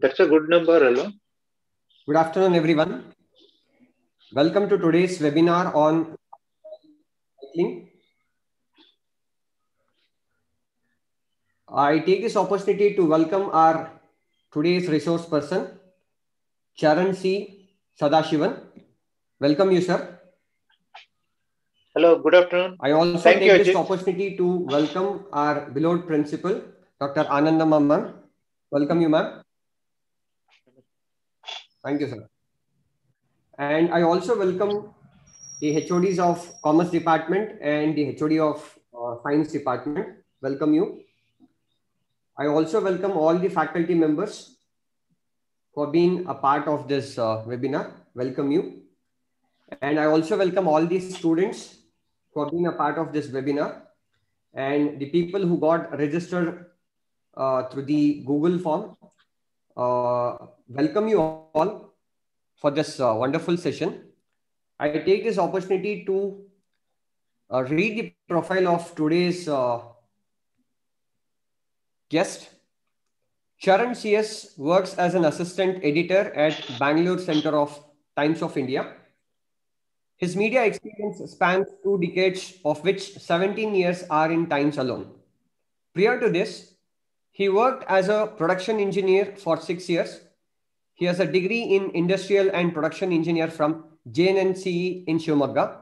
That's a good number, hello. Good afternoon, everyone. Welcome to today's webinar on cycling. I take this opportunity to welcome our today's resource person, Sharan C. Sadashivan. Welcome you, sir. Hello, good afternoon. I also Thank take you, this Ajit. opportunity to welcome our beloved principal, Dr. Anandama ma'am. Welcome you, ma'am. Thank you, sir. And I also welcome the HODs of Commerce Department and the HOD of uh, Science Department. Welcome you. I also welcome all the faculty members for being a part of this uh, webinar. Welcome you. And I also welcome all the students for being a part of this webinar and the people who got registered uh, through the Google form. Uh, welcome you all for this uh, wonderful session. I take this opportunity to uh, read the profile of today's uh, guest. Sharan CS works as an assistant editor at Bangalore Center of Times of India. His media experience spans two decades, of which 17 years are in Times alone. Prior to this, he worked as a production engineer for six years. He has a degree in industrial and production engineer from JNNCE in Shivamogga.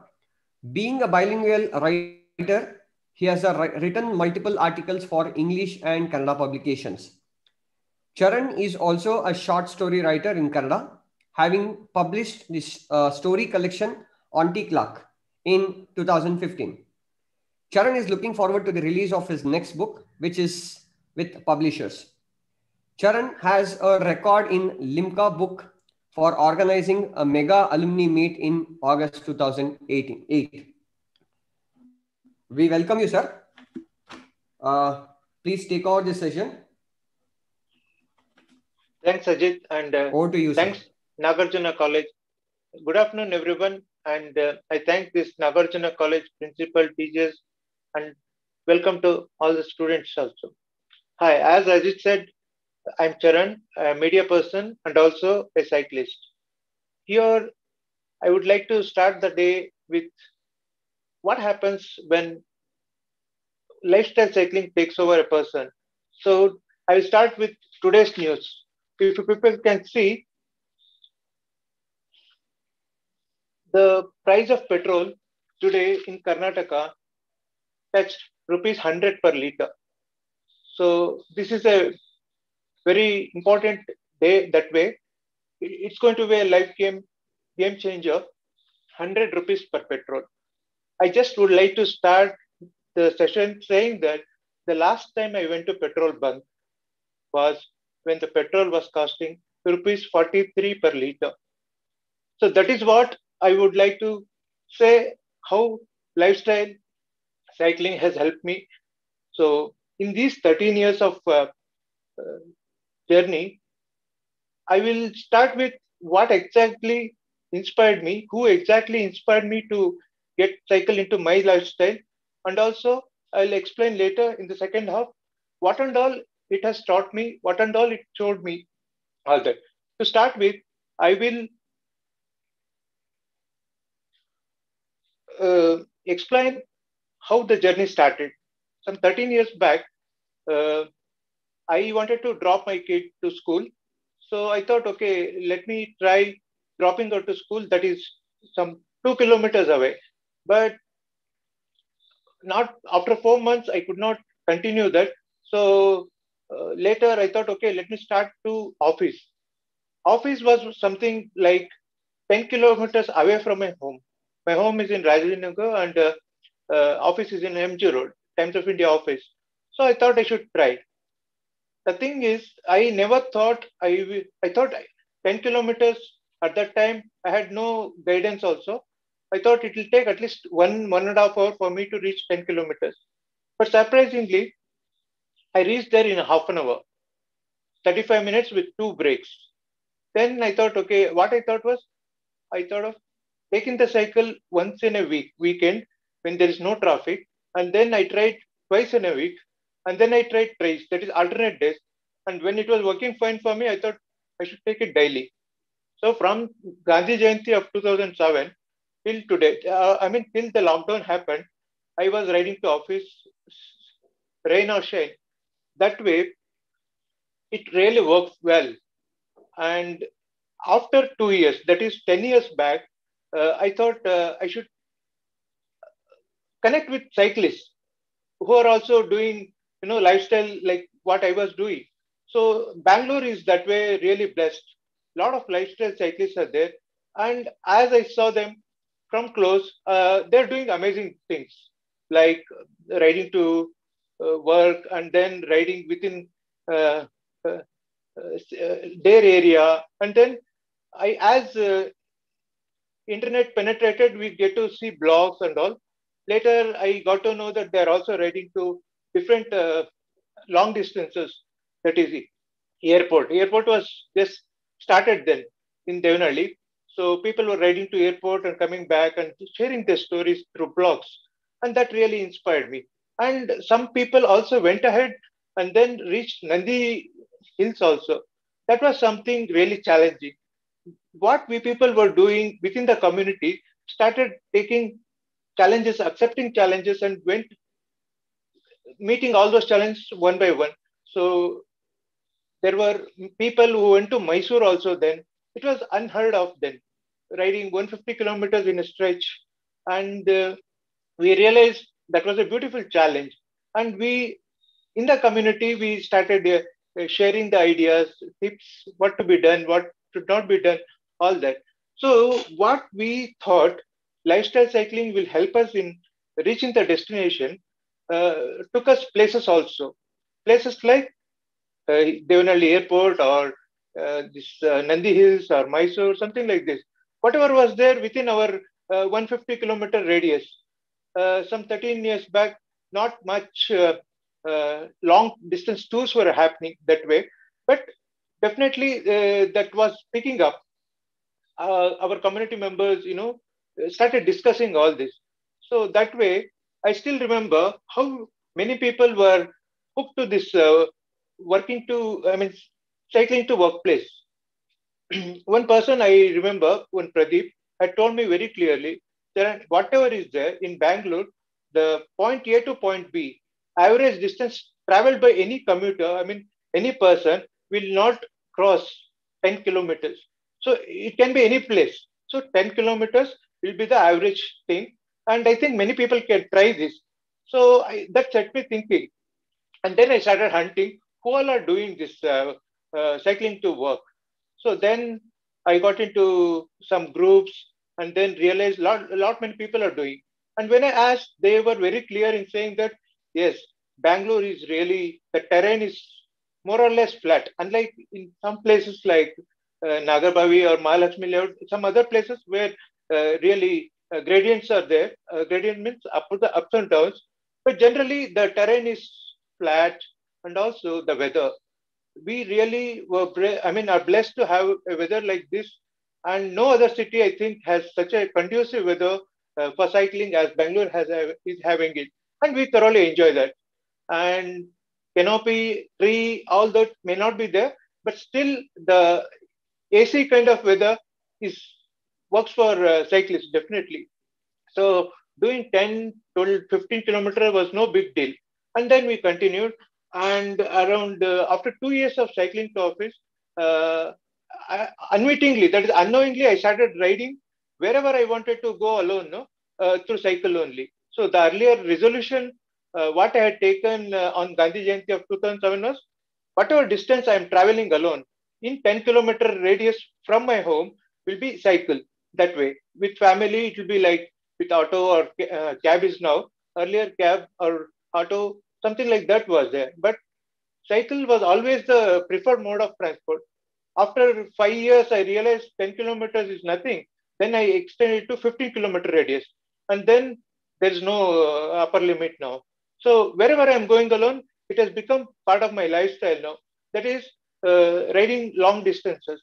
Being a bilingual writer, he has written multiple articles for English and Kannada publications. Sharan is also a short story writer in Kannada, having published this uh, story collection Auntie Clark in 2015. Sharan is looking forward to the release of his next book, which is with publishers. Sharan has a record in Limca book for organizing a mega alumni meet in August 2018. We welcome you, sir. Uh, please take over this session. Thanks, Ajit, and uh, Over to you, sir. thanks, Nagarjuna College. Good afternoon, everyone, and uh, I thank this Nagarjuna College principal, teachers, and welcome to all the students also. Hi, as Ajit said, I'm Sharan, a media person and also a cyclist. Here, I would like to start the day with what happens when lifestyle cycling takes over a person. So I will start with today's news. If people can see, the price of petrol today in Karnataka touched rupees 100 per liter. So this is a very important day that way. It's going to be a life game game changer. 100 rupees per petrol. I just would like to start the session saying that the last time I went to petrol bunk was when the petrol was costing rupees 43 per liter. So that is what I would like to say how lifestyle cycling has helped me. So in these 13 years of uh, uh, journey, I will start with what exactly inspired me, who exactly inspired me to get cycle into my lifestyle, and also I'll explain later in the second half what and all it has taught me, what and all it showed me, all that. To start with, I will uh, explain how the journey started. Some 13 years back, uh, I wanted to drop my kid to school. So I thought, okay, let me try dropping her to school that is some two kilometers away. But not after four months, I could not continue that. So uh, later I thought, okay, let me start to office. Office was something like 10 kilometers away from my home. My home is in Rajasthan and uh, uh, office is in MG Road, Times of India office. So I thought I should try. The thing is, I never thought I I thought 10 kilometers at that time, I had no guidance also. I thought it will take at least one, one and a half hour for me to reach 10 kilometers. But surprisingly, I reached there in half an hour, 35 minutes with two breaks. Then I thought, okay, what I thought was, I thought of taking the cycle once in a week, weekend, when there is no traffic. And then I tried twice in a week. And then I tried thrice, that is alternate days. And when it was working fine for me, I thought I should take it daily. So from Gandhi Jayanti of 2007 till today, uh, I mean, till the lockdown happened, I was riding to office, rain or shine. That way, it really works well. And after two years, that is 10 years back, I thought uh, I should connect with cyclists who are also doing, you know, lifestyle like what I was doing. So Bangalore is that way really blessed. A lot of lifestyle cyclists are there. And as I saw them from close, uh, they're doing amazing things like riding to uh, work and then riding within uh, uh, uh their area. And then I, as uh, internet penetrated, we get to see blogs and all. Later, I got to know that they're also riding to different uh, long distances. That is airport. Airport was just started then in Devanahalli. So people were riding to airport and coming back and sharing their stories through blogs. And that really inspired me. And some people also went ahead and then reached Nandi Hills also. That was something really challenging what we people were doing within the community started taking challenges, accepting challenges, and went meeting all those challenges one by one. So there were people who went to Mysore also then. It was unheard of then, riding 150 kilometers in a stretch. And uh, we realized that was a beautiful challenge. And we, in the community, we started uh, sharing the ideas, tips, what to be done, what should not be done all that. So what we thought lifestyle cycling will help us in reaching the destination uh, took us places also. Places like uh, Devanahalli Airport or uh, this uh, Nandi Hills or Mysore, something like this. Whatever was there within our uh, 150 kilometer radius. Uh, some 13 years back, not much uh, long distance tours were happening that way, but definitely that was picking up uh, our community members, you know, started discussing all this. So that way, I still remember how many people were hooked to this uh, working to, I mean, cycling to workplace. one person I remember, one Pradeep, had told me very clearly that whatever is there in Bangalore, the point A to point B, average distance traveled by any commuter, I mean, any person will not cross 10 kilometers. So it can be any place. So 10 kilometers will be the average thing. And I think many people can try this. So I, that set me thinking. And then I started hunting who all are doing this uh, uh, cycling to work. So then I got into some groups and then realized a lot, a lot many people are doing. And when I asked, they were very clear in saying that, yes, Bangalore is really, the terrain is more or less flat. Unlike in some places like Nagarbavi or Mahalakshmi layout, some other places where uh, really uh, gradients are there. gradient means up the ups and downs. But generally, the terrain is flat and also the weather. We really were, I mean, are blessed to have a weather like this. And no other city, I think, has such a conducive weather uh, for cycling as Bangalore has is having it. And we thoroughly enjoy that. And canopy, tree, all that may not be there, but still the AC kind of weather is works for uh, cyclists definitely. So doing 10, 12, 15 kilometer was no big deal. And then we continued. And around uh, after two years of cycling to office, uh, I, unwittingly, that is unknowingly, I started riding wherever I wanted to go alone, no, uh, through cycle only. So the earlier resolution, uh, what I had taken uh, on Gandhi Jayanti of 2007 was, whatever distance I am traveling alone, in 10 kilometer radius from my home will be cycle that way. With family, it will be like with auto or uh, cab is now. Earlier, cab or auto, something like that was there. But cycle was always the preferred mode of transport. After five years, I realized 10 kilometers is nothing. Then I extended to 15 kilometer radius. And then there is no uh, upper limit now. So wherever I'm going alone, it has become part of my lifestyle now. That is, riding long distances.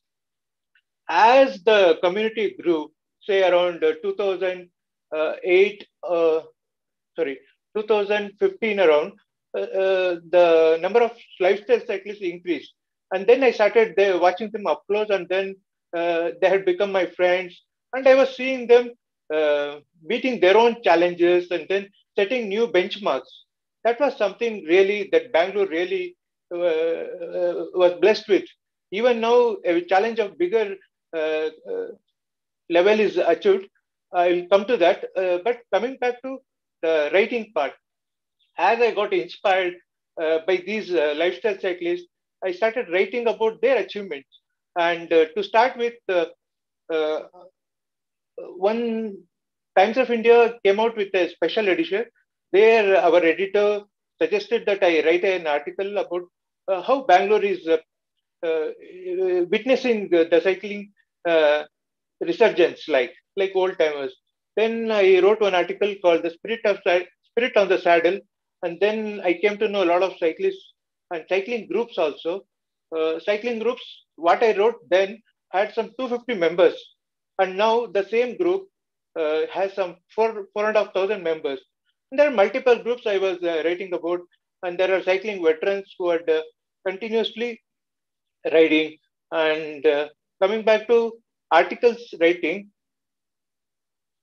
As the community grew, say around uh, 2008, uh, sorry, 2015 around, uh, uh, the number of lifestyle cyclists increased. And then I started watching them up close, and then uh, they had become my friends. And I was seeing them uh, meeting their own challenges and then setting new benchmarks. That was something really that Bangalore really uh, uh, was blessed with. Even now, a challenge of bigger level is achieved. I will come to that. but coming back to the writing part, as I got inspired uh, by these uh, lifestyle cyclists, I started writing about their achievements. And uh, to start with, one Times of India came out with a special edition. There, our editor suggested that I write an article about uh, how Bangalore is uh, uh, witnessing the cycling resurgence, like like old timers. Then I wrote one article called "The Spirit of Spirit on the Saddle," and then I came to know a lot of cyclists and cycling groups also. Uh, cycling groups, what I wrote then had some 250 members, and now the same group uh, has some four four and a half thousand members. And there are multiple groups I was uh, writing about, and there are cycling veterans who had uh, continuously riding. And uh, coming back to articles writing,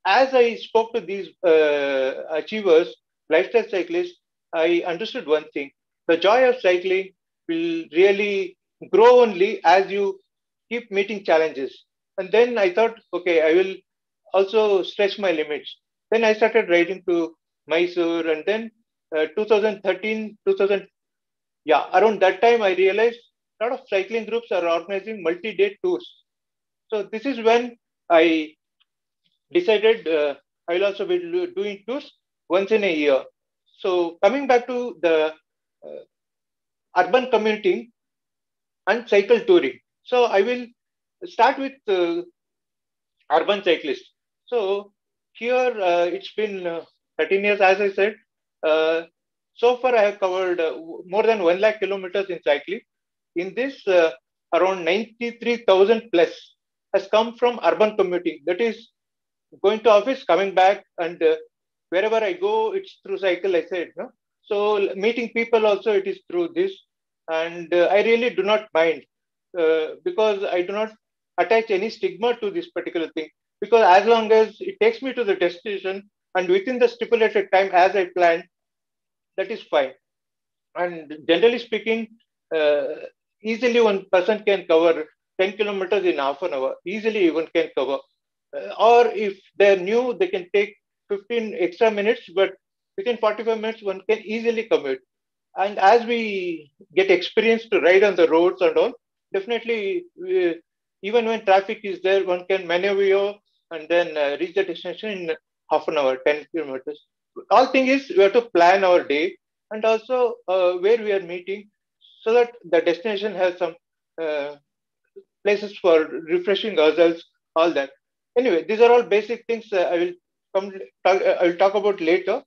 as I spoke to these uh, achievers, lifestyle cyclists, I understood one thing: the joy of cycling will really grow only as you keep meeting challenges. And then I thought, okay, I will also stretch my limits. Then I started riding to Mysore and then uh, 2013, 2000, yeah, around that time I realized a lot of cycling groups are organizing multi-day tours. So this is when I decided uh, I will also be doing tours once in a year. So coming back to the uh, urban commuting and cycle touring. So I will start with uh, urban cyclists. So here uh, it's been uh, 13 years, as I said. Uh, so far, I have covered uh, more than 1 lakh kilometers in cycling. In this, uh, around 93,000 plus has come from urban commuting. That is going to office, coming back, and uh, wherever I go, it's through cycle, I said. No? So meeting people also, it is through this. And I really do not mind because I do not attach any stigma to this particular thing because as long as it takes me to the destination and within the stipulated time as I planned, that is fine. And generally speaking, uh, easily one person can cover 10 kilometers in half an hour. Easily even can cover. Uh, or if they're new, they can take 15 extra minutes, but within 45 minutes, one can easily commute. And as we get experience to ride on the roads and all, definitely, even when traffic is there, one can maneuver and then uh, reach the destination in half an hour, 10 kilometers. All thing is we have to plan our day and also uh, where we are meeting so that the destination has some uh, places for refreshing ourselves, all that. Anyway, these are all basic things uh, I will come talk, uh, I will talk about later.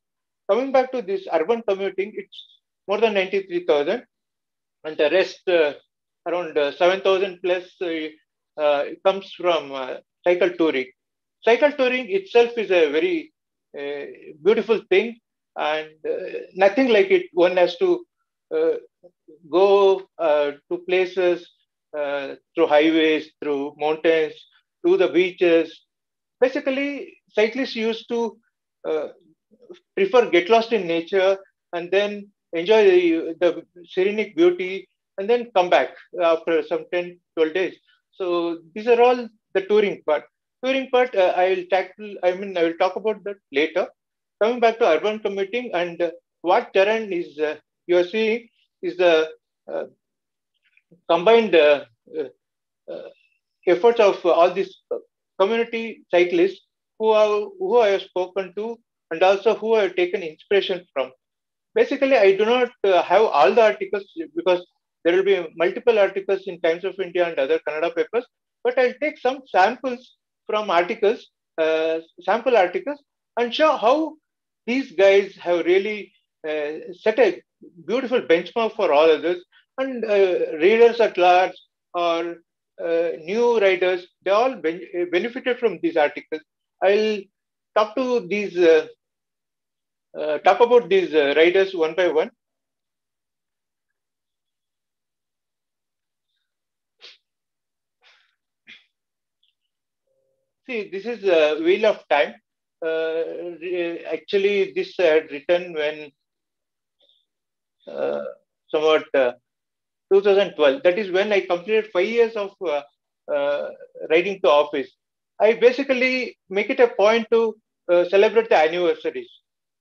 Coming back to this urban commuting, it's more than 93,000 and the rest uh, around 7,000 plus comes from cycle touring cycle touring itself is a very uh, beautiful thing. And uh, nothing like it. One has to uh, go uh, to places uh, through highways through mountains to the beaches. Basically cyclists used to uh, prefer get lost in nature and then enjoy the, the serenic beauty and then come back after some 10 12 days. So these are all the touring part touring part, uh, I will tackle, I mean, I will talk about that later. Coming back to urban commuting and uh, what Sharan is, uh, you are seeing is the uh, combined uh, uh, efforts of all these community cyclists who, are, who I have spoken to and also who I have taken inspiration from. Basically, I do not have all the articles because there will be multiple articles in Times of India and other Kannada papers, but I'll take some samples from articles, uh, sample articles, and show how these guys have really uh, set a beautiful benchmark for all others. And uh, readers at large or new writers, they all ben benefited from these articles. I'll talk to these talk about these riders one by one. See, this is a wheel of time. Uh, actually, this I had written when uh, somewhat uh, 2012. That is when I completed five years of uh, uh, riding to office. I basically make it a point to uh, celebrate the anniversaries.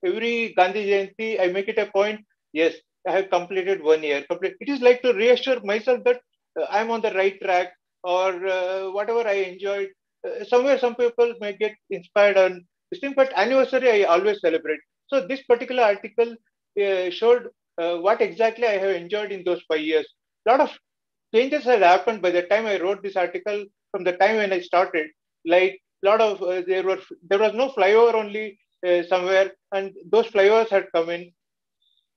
Every Gandhi Jayanti, I make it a point. Yes, I have completed one year. It is like to reassure myself that I'm on the right track or whatever I enjoyed uh, somewhere some people may get inspired on this thing, but anniversary I always celebrate. So this particular article uh, showed uh, what exactly I have enjoyed in those five years. A lot of changes had happened by the time I wrote this article. From the time when I started, like a lot of uh, there were there was no flyover only uh, somewhere, and those flyovers had come in,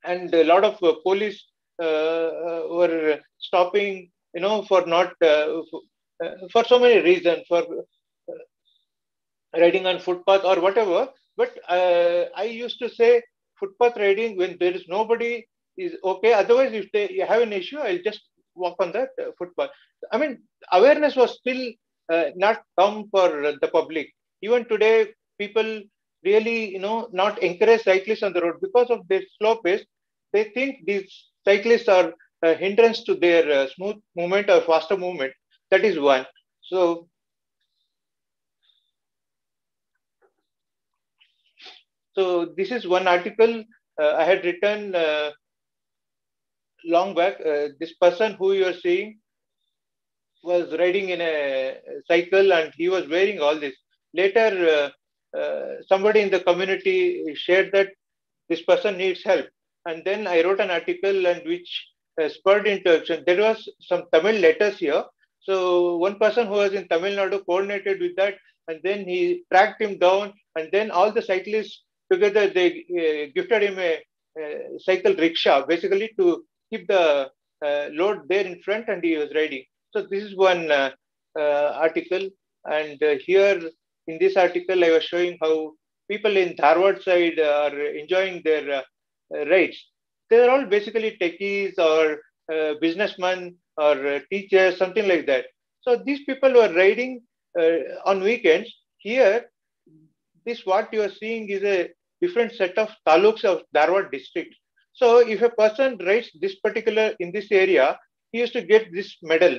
and a lot of uh, police were stopping, you know, for not uh, for so many reasons, for uh, riding on footpath or whatever. But uh, I used to say footpath riding when there is nobody is okay. Otherwise, if they have an issue, I'll just walk on that footpath. I mean, awareness was still not come for the public. Even today, people really, you know, not encourage cyclists on the road because of their slow pace. They think these cyclists are a hindrance to their uh, smooth movement or faster movement. That is one. So So this is one article uh, I had written uh, long back. Uh, this person who you are seeing was riding in a cycle and he was wearing all this. Later, uh, uh, somebody in the community shared that this person needs help. And then I wrote an article and which uh, spurred into action. There was some Tamil letters here so one person who was in Tamil Nadu coordinated with that, and then he tracked him down, and then all the cyclists together they uh, gifted him a, a, cycle rickshaw, basically to keep the uh, load there in front, and he was riding. So this is one uh, uh article, and uh, here in this article I was showing how people in Dharwad side are enjoying their uh, rides. They are all basically techies or businessmen or teachers, something like that. So these people were riding uh, on weekends. Here, this what you are seeing is a different set of taluks of Dharwad district. So if a person rides this particular in this area, he used to get this medal.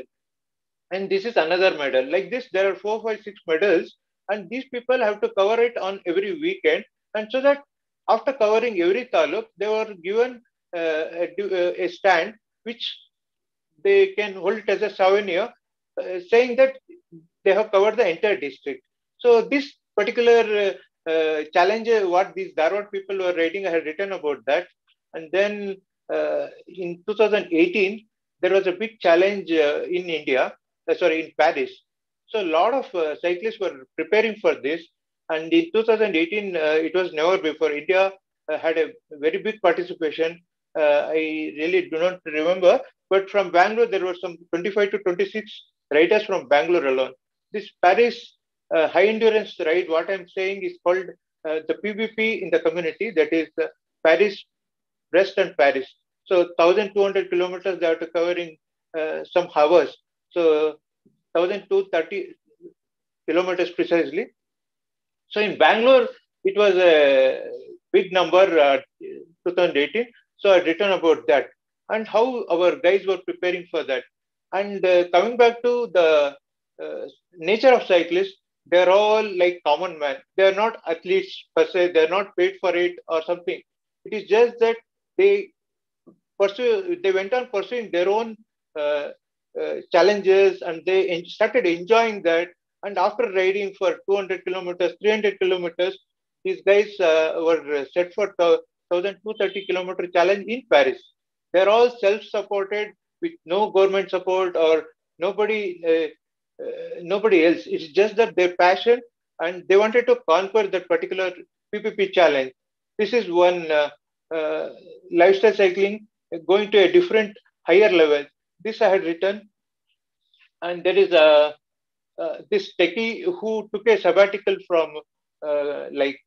And this is another medal. Like this, there are four, five, six medals, and these people have to cover it on every weekend. And so that after covering every taluk, they were given uh, a, a stand which they can hold it as a souvenir, uh, saying that they have covered the entire district. So this particular uh, uh challenge, what these Dharwad people were writing, I had written about that. And then uh, in 2018, there was a big challenge uh, in India, sorry, in Paris. So a lot of cyclists were preparing for this. And in 2018, it was never before. India had a very big participation. I really do not remember, but from Bangalore, there were some 25 to 26 riders from Bangalore alone. This Paris uh, high endurance ride, what I'm saying is called uh, the PBP in the community, that is uh, Paris, Brest and Paris. So 1,200 kilometers they have to uh, some hours. So 1,230 kilometers precisely. So in Bangalore, it was a big number, uh, 2018. So I written about that and how our guys were preparing for that. And uh, coming back to the uh, nature of cyclists, they're all like common man. They're not athletes per se. They're not paid for it or something. It is just that they pursue. They went on pursuing their own uh, uh challenges, and they started enjoying that. And after riding for 200 kilometers, 300 kilometers, these guys uh, were set for 1,230 kilometer challenge in Paris. They're all self-supported with no government support or nobody, uh, uh, nobody else. It's just that their passion and they wanted to conquer that particular PBP challenge. This is one uh, uh, lifestyle cycling going to a different higher level. This I had written, and there is a uh, this techie who took a sabbatical from uh, like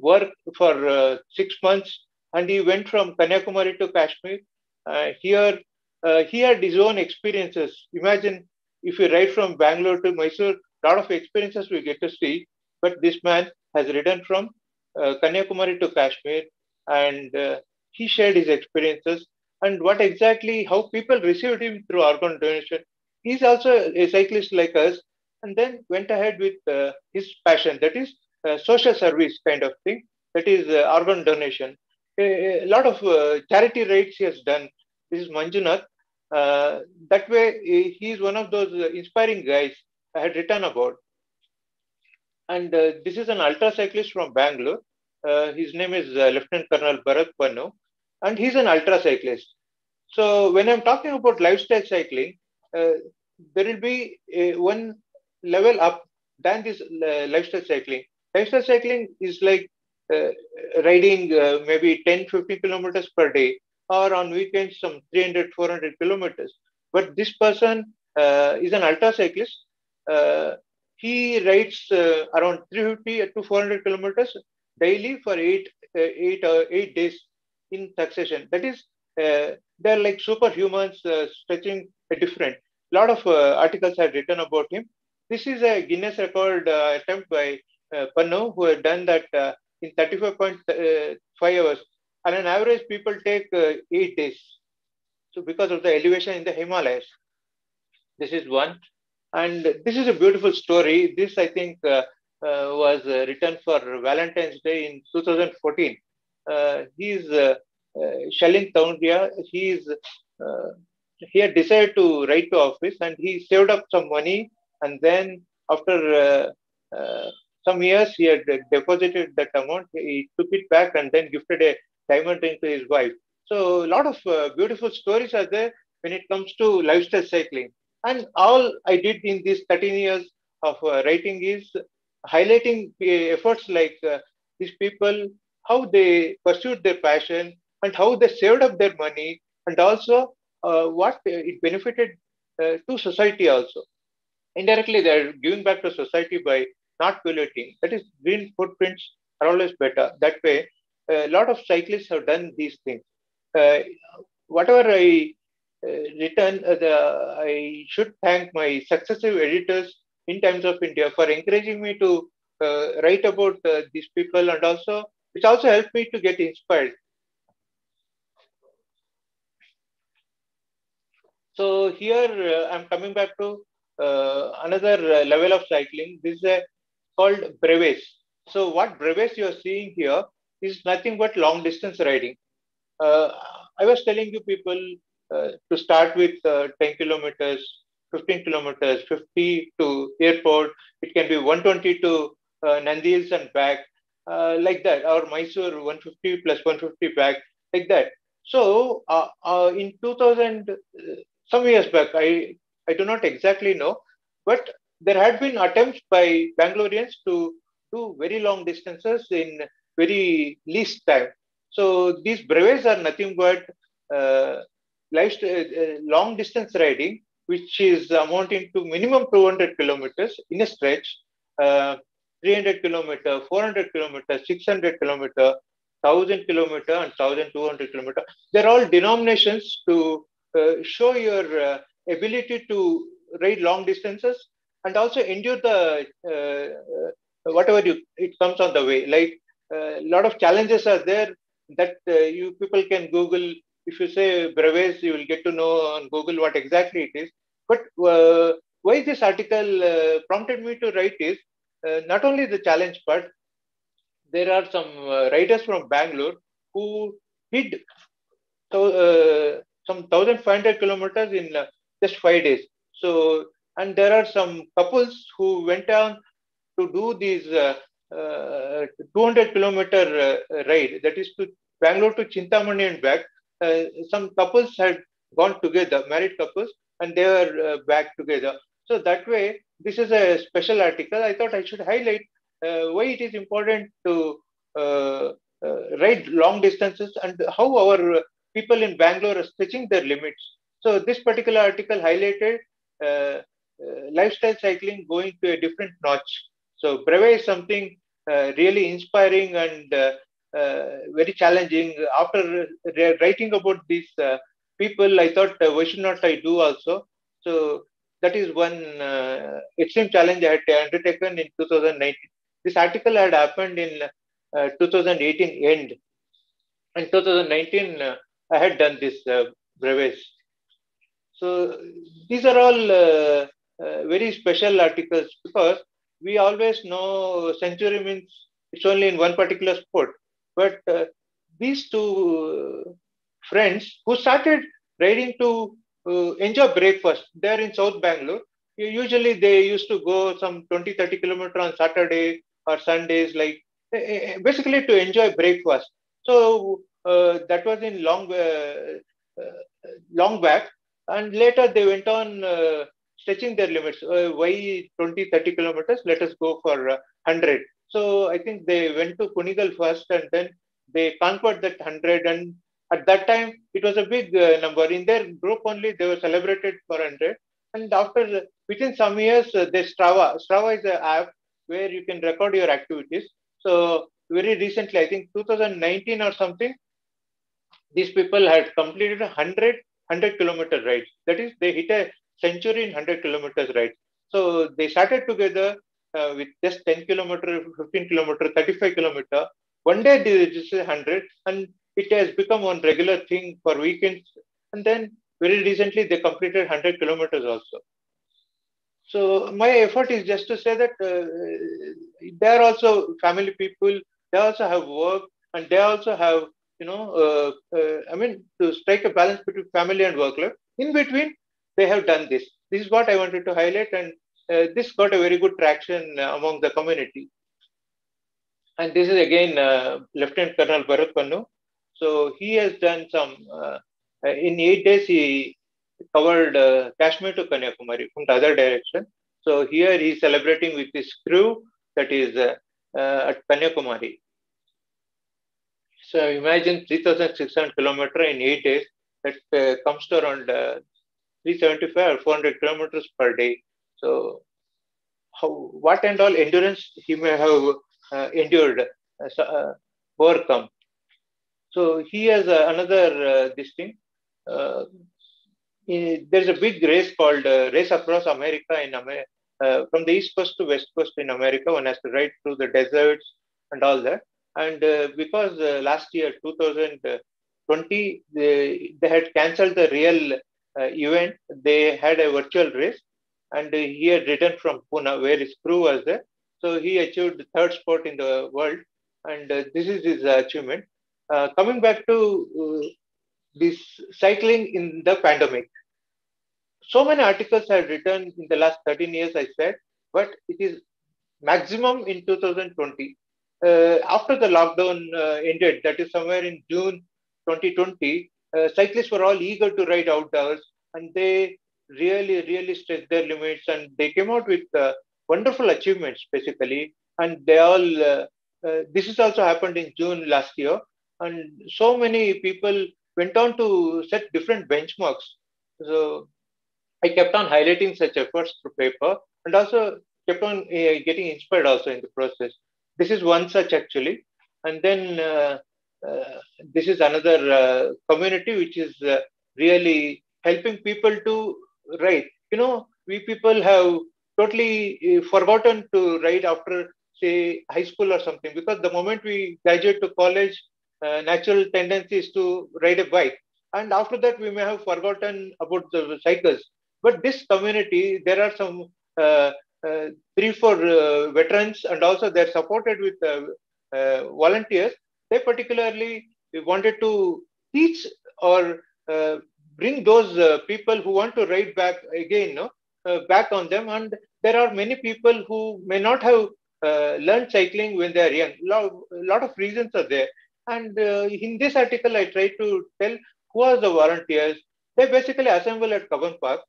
work for uh, six months, and he went from Kanyakumari to Kashmir. Uh, here, uh, he had his own experiences. Imagine if you ride from Bangalore to Mysore, a lot of experiences we get to see. But this man has ridden from uh, Kanyakumari to Kashmir, and uh, he shared his experiences and what exactly how people received him through organ donation. He's also a cyclist like us, and then went ahead with uh, his passion, that is social service kind of thing, that is uh, organ donation. A, a, lot of uh, charity rides he has done. This is Manjunath. Uh, that way, he is one of those uh, inspiring guys I had written about. And this is an ultra cyclist from Bangalore. his name is Lieutenant Colonel Bharat Pannu, and he's an ultra cyclist. So when I'm talking about lifestyle cycling, there will be a, one level up than this uh, lifestyle cycling. Lifestyle cycling is like uh, riding uh, maybe 10, 15 kilometers per day, or on weekends some 300, 400 kilometers. But this person uh, is an ultra cyclist. Uh, he rides uh, around 350 to 400 kilometers daily for eight, eight, eight days in succession. That is, they're like superhumans stretching a different. A lot of articles have written about him this is a Guinness record uh, attempt by uh, Pannu, who had done that uh, in 35.5 uh, hours. On an average, people take uh, eight days. So because of the elevation in the Himalayas. This is one. And this is a beautiful story. This, I think, was written for Valentine's Day in 2014. he is uh, Shailin Toundia. He he had decided to write to office and he saved up some money and then after uh, uh, some years, he had deposited that amount. He took it back and then gifted a diamond ring to his wife. So a lot of uh, beautiful stories are there when it comes to lifestyle cycling. And all I did in these 13 years of uh, writing is highlighting efforts like uh, these people, how they pursued their passion and how they saved up their money and also uh, what it benefited to society also indirectly they're giving back to society by not polluting. That is, green footprints are always better. That way, a lot of cyclists have done these things. Uh, whatever I uh, written, uh, the, I should thank my successive editors in Times of India for encouraging me to uh, write about uh, these people and also it also helped me to get inspired. So here uh, I'm coming back to another level of cycling. This is a, called brevets. So what brevets you are seeing here is nothing but long distance riding. Uh, I was telling you people to start with 10 kilometers, 15 kilometers, 50 to airport. It can be 120 to uh, and back, uh, like that. Or Mysore 150 plus 150 back, like that. So uh, uh in 2000, some years back, I I do not exactly know, but there had been attempts by Bangaloreans to do very long distances in very least time. So these brevets are nothing but uh, life, uh, long distance riding, which is amounting to minimum 200 kilometers in a stretch, uh, 300 kilometer, 400 kilometer, 600 kilometer, 1000 kilometer, and 1200 kilometer. They're all denominations to uh, show your uh, ability to ride long distances and also endure the uh, uh, whatever you, it comes on the way. Like a uh, lot of challenges are there that uh, you people can Google. If you say brevets, you will get to know on Google what exactly it is. But uh, why this article uh, prompted me to write is not only the challenge part. There are some riders from Bangalore who did so, some 1,500 kilometers in just five days. So, and there are some couples who went on to do these uh, uh, 200 kilometer uh, ride, that is to Bangalore to Chintamani and back. Uh, some couples had gone together, married couples, and they were uh, back together. So that way, this is a special article. I thought I should highlight why it is important to ride long distances and how our people in Bangalore are stretching their limits so this particular article highlighted uh, lifestyle cycling going to a different notch. So Brevet is something uh, really inspiring and very challenging. After writing about these people, I thought, why should not I do also? So that is one uh, extreme challenge I had undertaken in 2019. This article had happened in uh, 2018 end. In 2019, uh, I had done this uh, brevet. So these are all uh, uh, very special articles because we always know century means it's only in one particular sport. But uh, these two friends who started riding to uh, enjoy breakfast. They're in South Bangalore. Usually they used to go some 20, 30 kilometers on Saturday or Sundays, like eh, eh, eh, basically to enjoy breakfast. So uh, that was in long, uh, uh long back. And later they went on uh, stretching their limits. Uh, why 20, 30 kilometers? Let us go for 100. So I think they went to Kunigal first and then they conquered that 100 and at that time, it was a big uh, number. In their group only, they were celebrated for 100. And after, within some years, uh, they Strava. Strava is an app where you can record your activities. So very recently, I think 2019 or something, these people had completed 100 100 kilometer rides. That is, they hit a century in 100 kilometers ride. So they started together uh, with just 10 kilometer, 15 kilometer, 35 kilometer. One day they reached 100, and it has become one regular thing for weekends. And then very recently they completed 100 kilometers also. So my effort is just to say that uh, they are also family people. They also have work, and they also have you know uh, uh, I mean to strike a balance between family and work life. In between, they have done this. This is what I wanted to highlight, and uh, this got a very good traction uh, among the community. And this is again uh, Lieutenant Colonel Bharat Pannu, so he has done some, uh, in eight days, he covered uh, Kashmir to Kanyakumari from the other direction. So here he's celebrating with his crew that is uh, uh at Kanyakumari. So imagine 3,600 kilometer in eight days. That uh, comes to around uh, 375 or 400 kilometers per day. So how, what and all endurance he may have endured, overcome. So he has uh, another uh, this thing. Uh, there's a big race called uh, Race Across America in America. Uh, from the east coast to west coast in America, one has to ride through the deserts and all that. And uh, because last year, 2020, they, they had cancelled the real event, they had a virtual race. And he had returned from Pune, where his crew was there. So he achieved the third spot in the world. And this is his achievement. Uh, coming back to uh, this cycling in the pandemic, so many articles have written in the last 13 years, I said, but it is maximum in 2020. Uh, after the lockdown uh, ended, that is somewhere in June 2020, uh, cyclists were all eager to ride outdoors and they really, really stretched their limits and they came out with uh, wonderful achievements basically. And they all, this has also happened in June last year and so many people went on to set different benchmarks. So I kept on highlighting such efforts through paper and also kept on uh, getting inspired also in the process. This is one such actually. And then uh, uh, this is another uh, community which is uh, really helping people to write. You know, we people have totally uh, forgotten to write after, say, high school or something because the moment we graduate to college, uh, natural tendency is to ride a bike. And after that, we may have forgotten about the cycles. But this community, there are some uh, uh, three, four veterans, and also they're supported with volunteers. They particularly wanted to teach or uh, bring those uh, people who want to ride back again, no, uh, back on them. And there are many people who may not have learned cycling when they are young. A lot of reasons are there and uh, in this article, I try to tell who are the volunteers. They basically assemble at Cubbon Park,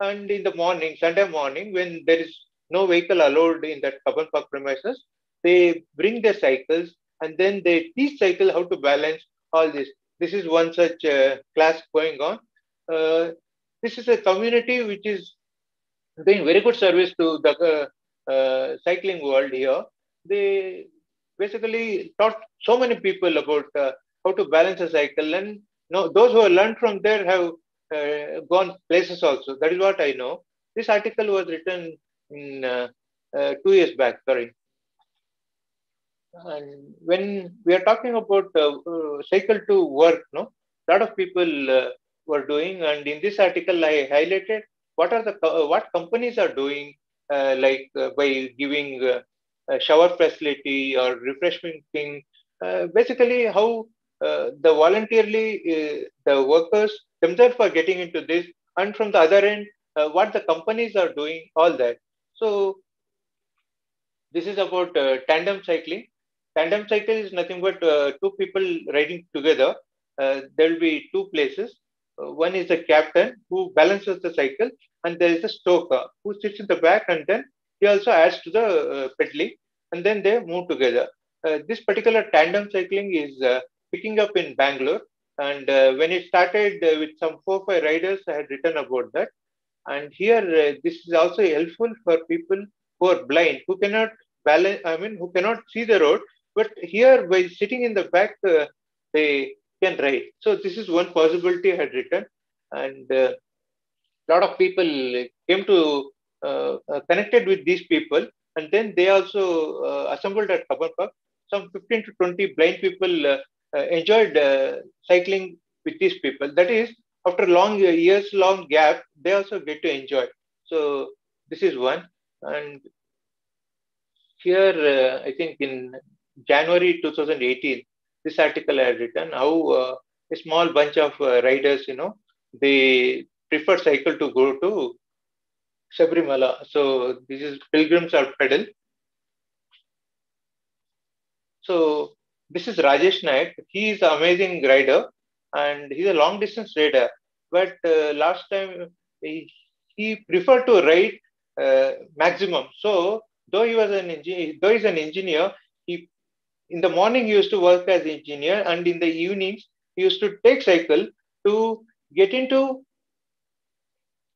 and in the morning, Sunday morning, when there is no vehicle allowed in that Cubbon Park premises, they bring their cycles and then they teach cycle how to balance all this. This is one such uh, class going on. Uh, this is a community which is doing very good service to the uh, uh cycling world here. They basically taught so many people about uh, how to balance a cycle. And those who have learned from there have uh, gone places also. That is what I know. This article was written in two years back, sorry. And when we are talking about uh, uh, cycle to work, no, a lot of people were doing. And in this article, I highlighted what are the what companies are doing, like by giving shower facility or refreshment thing. basically, how uh, the voluntarily uh, the workers themselves are getting into this and from the other end uh, what the companies are doing all that so this is about tandem cycling tandem cycle is nothing but two people riding together there will be two places one is the captain who balances the cycle and there is a stoker who sits in the back and then he also adds to the uh, pedaling and then they move together. Uh, this particular tandem cycling is uh, picking up in Bangalore. And uh, when it started uh, with some four or five riders, I had written about that. And here, uh, this is also helpful for people who are blind, who cannot balance, I mean, who cannot see the road. But here, by sitting in the back, uh, they can ride. So this is one possibility I had written. And a lot of people came to connected with these people. And then they also assembled at Cubbon Park. Some 15 to 20 blind people uh, enjoyed uh, cycling with these people. That is, after long years long gap, they also get to enjoy. So this is one. And here, uh, I think in January 2018, this article I had written how uh, a small bunch of uh, riders, you know, they prefer cycle to go to Sabarimala. So this is pilgrims are pedal. So this is Rajesh Naik. He is an amazing rider and he's a long distance rider. But uh, last time he, he, preferred to ride uh, maximum. So though he was an engineer, though he's an engineer, he in the morning he used to work as engineer and in the evenings he used to take cycle to get into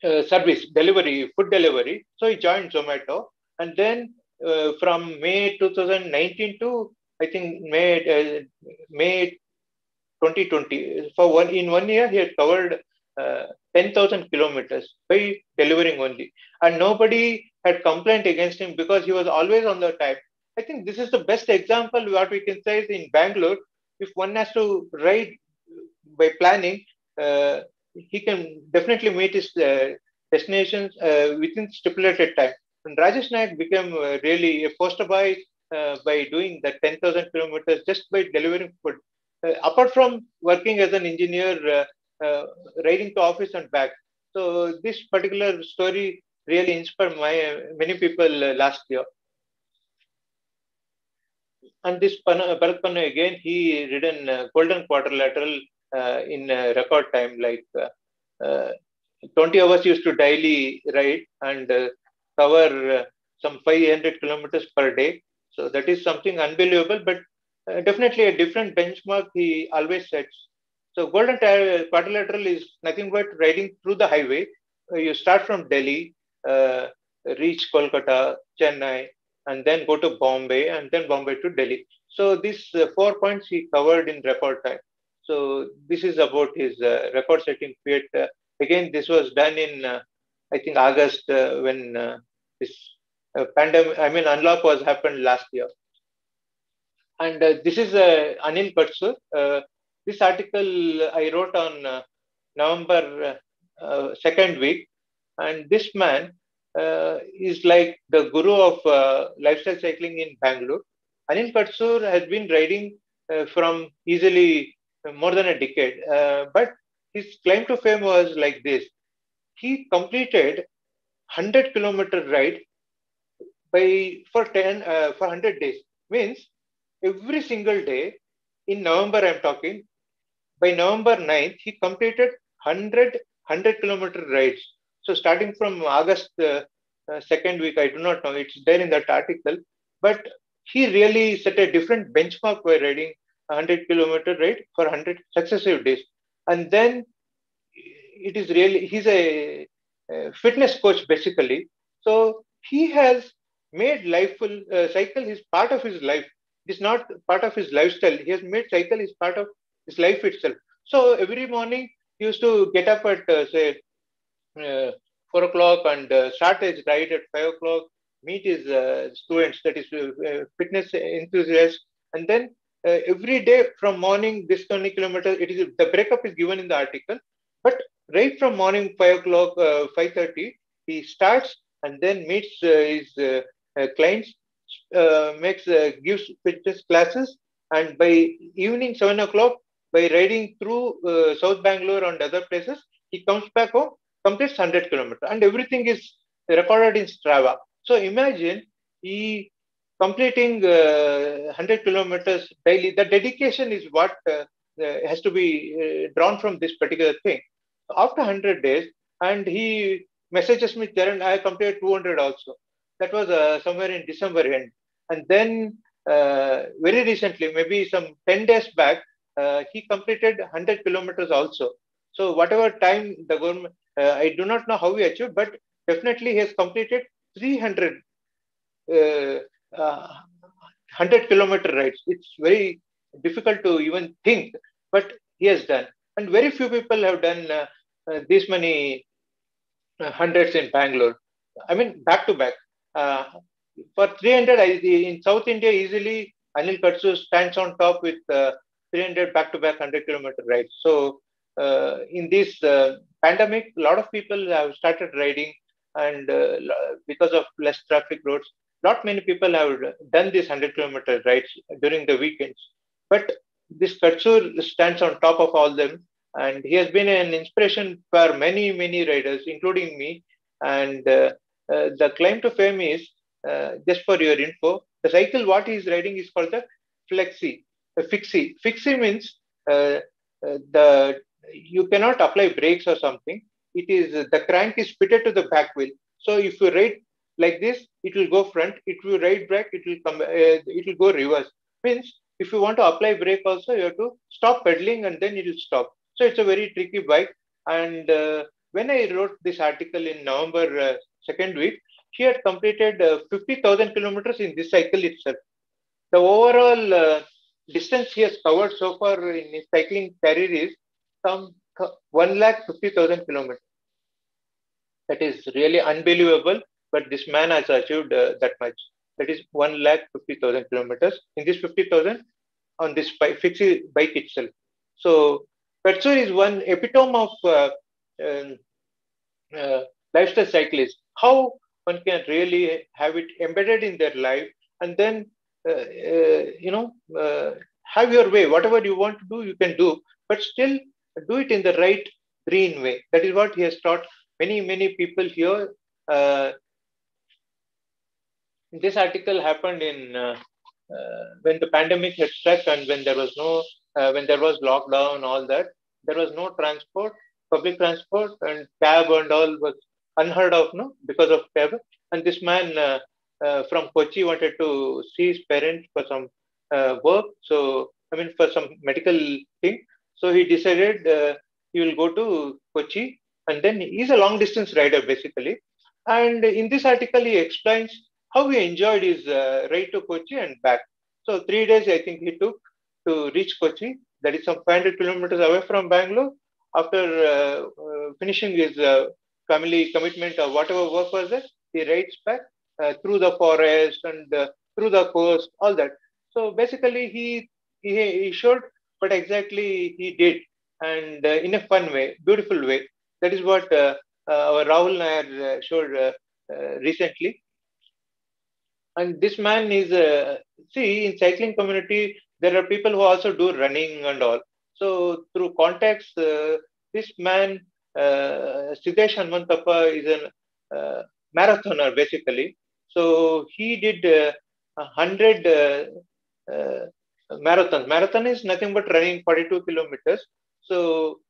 uh, service delivery, food delivery. So he joined Zomato and then uh, from May 2019 to I think May uh, May 2020 for one in one year he had covered uh, 10,000 kilometers by delivering only, and nobody had complained against him because he was always on the time. I think this is the best example what we can say is in Bangalore. If one has to ride by planning, uh, he can definitely meet his uh, destinations uh, within stipulated time. And Rajesh Naik became uh, really a poster boy uh, by doing the 10,000 kilometers just by delivering food. Uh, apart from working as an engineer, riding to office and back. So this particular story really inspired my many people last year. And this Bharat Pannu again, he ridden golden quadrilateral uh, in uh, record time, like uh, 20 hours used to daily ride and cover some 500 kilometers per day. So that is something unbelievable, but uh, definitely a different benchmark he always sets. So golden quadrilateral is nothing but riding through the highway. Uh, you start from Delhi, uh, reach Kolkata, Chennai, and then go to Bombay, and then Bombay to Delhi. So these uh, four points he covered in record time. So this is about his uh, record-setting feat. Uh, again, this was done in I think August when this uh, pandemic, I mean, unlock was happened last year. And uh, this is uh, Anil Katsur. Uh, this article I wrote on uh, November uh, second week, and this man Uh, is like the guru of uh, lifestyle cycling in Bangalore. Anil Katsur has been riding uh, from easily more than a decade, but his claim to fame was like this: he completed 100 kilometer ride by for 10 uh, for 100 days. Means every single day in november i'm talking by november 9th he completed 100 100 kilometer rides so starting from august uh, uh, second week i do not know it's there in that article but he really set a different benchmark by riding 100 kilometer ride for 100 successive days and then it is really he's a, a fitness coach basically so he has made life uh, cycle is part of his life. It's not part of his lifestyle. He has made cycle is part of his life itself. So every morning he used to get up at uh, say four o'clock and uh, start his ride at five o'clock. Meet his uh, students, that is uh, fitness enthusiasts, and then uh, every day from morning this 20 kilometers. It is the breakup is given in the article, but right from morning five o'clock, five thirty, he starts and then meets his clients, makes gives fitness classes, and by evening seven o'clock by riding through uh, South Bangalore and other places, he comes back home, completes 100 kilometers, and everything is recorded in Strava. So imagine he completing uh, 100 kilometers daily. The dedication is what uh, uh has to be uh, drawn from this particular thing. After 100 days, and he messages me, Sharan, I completed 200 also. That was uh, somewhere in December end. And then very recently, maybe some 10 days back, uh, he completed 100 kilometers also. So whatever time the government, uh, I do not know how he achieved, but definitely he has completed 300 100 uh, kilometer rides. It's very difficult to even think, but he has done. And very few people have done uh, uh, this many uh, hundreds in Bangalore. I mean, back to back. Uh, for 300, I, in South India, easily Anil Katsur stands on top with 300 back-to-back 100 kilometer rides. So uh, in this uh, pandemic, a lot of people have started riding, and uh, because of less traffic roads, not many people have done these 100 kilometer rides during the weekends. But this Katsur stands on top of all them, and he has been an inspiration for many, many riders, including me. And uh, uh, the claim to fame is, uh, just for your info, the cycle what he is riding is called the Flexi a fixie. Fixie means uh, uh, the you cannot apply brakes or something. It is the crank is fitted to the back wheel. So if you ride like this, it will go front. If you ride back, it will come. Uh, it will go reverse. Means if you want to apply brake also, you have to stop pedaling and then it will stop. So it's a very tricky bike. And uh, when I wrote this article in November uh, second week, she had completed uh, 50,000 kilometers in this cycle itself. The overall distance he has covered so far in his cycling career is some 1 lakh 50,000 kilometers. That is really unbelievable, but this man has achieved uh, that much. That is 1 lakh 50,000 kilometers. In this 50,000, on this bike, fixie bike itself. So, Katsur is one epitome of uh, um, uh, lifestyle cyclist. How one can really have it embedded in their life and then uh, uh, you know, uh, have your way. Whatever you want to do, you can do, but still do it in the right green way. That is what he has taught many, many people here. this article happened in when the pandemic had struck and when there was no when there was lockdown, all that, there was no transport, public transport, and cab and all was unheard of, no, because of cab. And this man uh, uh, from Kochi wanted to see his parents for some uh, work. So, I mean, for some medical thing. So he decided uh, he will go to Kochi and then he's a long distance rider basically. And in this article, he explains how he enjoyed his uh, ride to Kochi and back. So three days, I think he took to reach Kochi. That is some 500 kilometers away from Bangalore. After uh, uh, finishing his family commitment or whatever work was there, he rides back uh, through the forest and uh, through the coast, all that. So basically, he, he, he showed what exactly he did and uh, in a fun way, beautiful way. That is what our Rahul Nair showed recently. And this man is, see, in cycling community, there are people who also do running and all. So through contacts, uh, this man, uh, Hanmantappa, is a uh, marathoner basically. So he did uh, a hundred uh, uh, marathons. Marathon is nothing but running 42 kilometers. So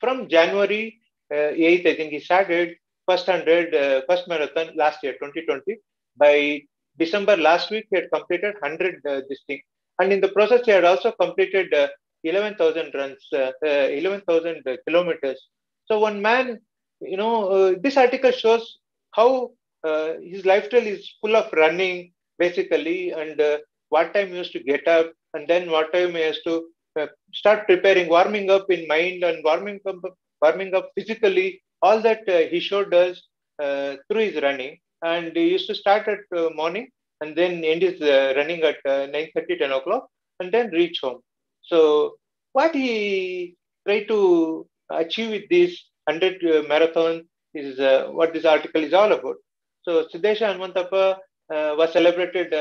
from January uh, 8th, I think he started first hundred, uh, first marathon last year, 2020. By December last week, he had completed 100 uh, this thing. And in the process, he had also completed 11,000 runs, 11,000 kilometers. So one man, you know, uh, this article shows how uh, his lifestyle is full of running basically and uh, what time he used to get up, and then what time has to uh, start preparing, warming up in mind and warming up, warming up physically. All that uh, he showed us uh, through his running. And he used to start at uh, morning and then end his uh, running at uh, 9 30, 10 o'clock, and then reach home. So, what he tried to achieve with this 100 marathon is what this article is all about. So, Siddesha Hanumanthappa was celebrated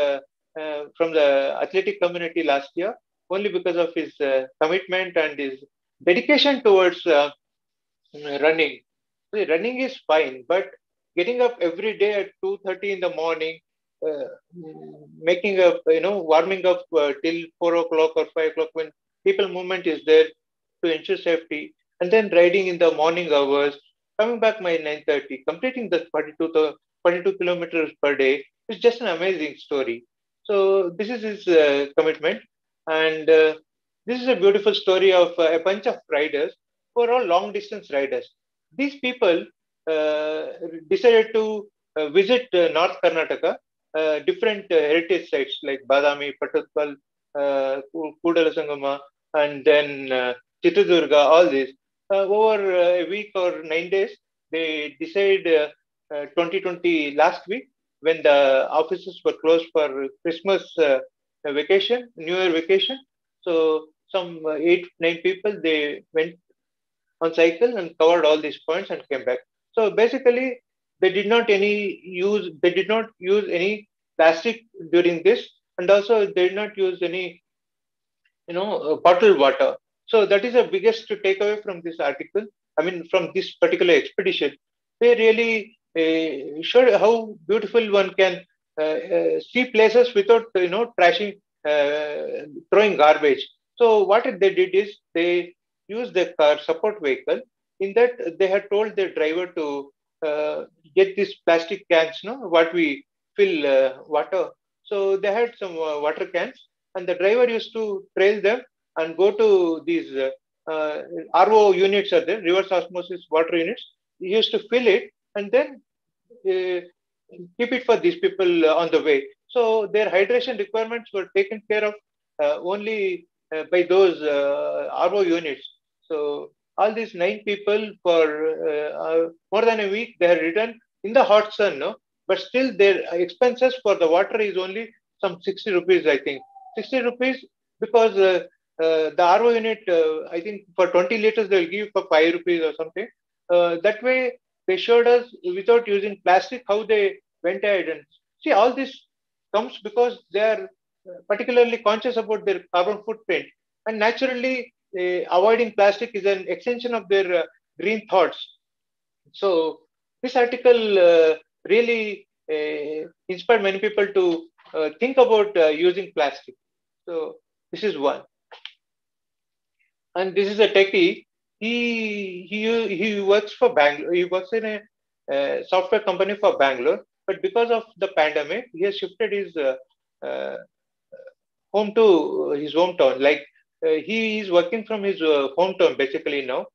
from the athletic community last year only because of his uh, commitment and his dedication towards uh, running. See, running is fine, but getting up every day at 2.30 in the morning, uh, making up, you know, warming up uh, till 4 o'clock or 5 o'clock when people movement is there to ensure safety, and then riding in the morning hours, coming back by 9.30, completing the 42, 42 kilometers per day is just an amazing story. So this is his uh, commitment. And uh, this is a beautiful story of uh, a bunch of riders who are all long distance riders. These people uh, decided to uh, visit uh, North Karnataka, different heritage sites like Badami, Patadkal, uh, Kudalasangama, and then uh, Chitradurga, all these. over a week or nine days, they decided 2020 last week when the offices were closed for Christmas vacation, New Year vacation. So some uh, eight, nine people, they went on cycle and covered all these points and came back. So basically, they did not any use, they did not use any plastic during this, and also they did not use any, you know, uh, bottled water. So that is the biggest takeaway from this article. I mean, from this particular expedition, they really uh, how beautiful one can uh, uh, see places without you know trashing, uh, throwing garbage. So what they did is they used the car support vehicle. In that they had told their driver to get these plastic cans, no, what we fill water. So they had some water cans, and the driver used to trail them and go to these uh, RO units are there, reverse osmosis water units. He used to fill it and then uh, keep it for these people uh, on the way. So their hydration requirements were taken care of uh, only by those RO units. So all these nine people for more than a week, they had ridden in the hot sun, no? But still their expenses for the water is only some 60 rupees, I think. 60 rupees because uh, uh, the RO unit, uh, I think for 20 liters, they'll give for 5 rupees or something. that way, they showed us without using plastic how they went ahead and see all this comes because they are uh, particularly conscious about their carbon footprint. And naturally uh, avoiding plastic is an extension of their uh, green thoughts. So this article uh, really uh, inspired many people to uh, think about using plastic. So this is one. And this is a techie he he he works for Bangalore. He works in a, a software company for Bangalore, but because of the pandemic, he has shifted his uh, uh, home to his hometown. Like uh, he is working from his uh, hometown basically now.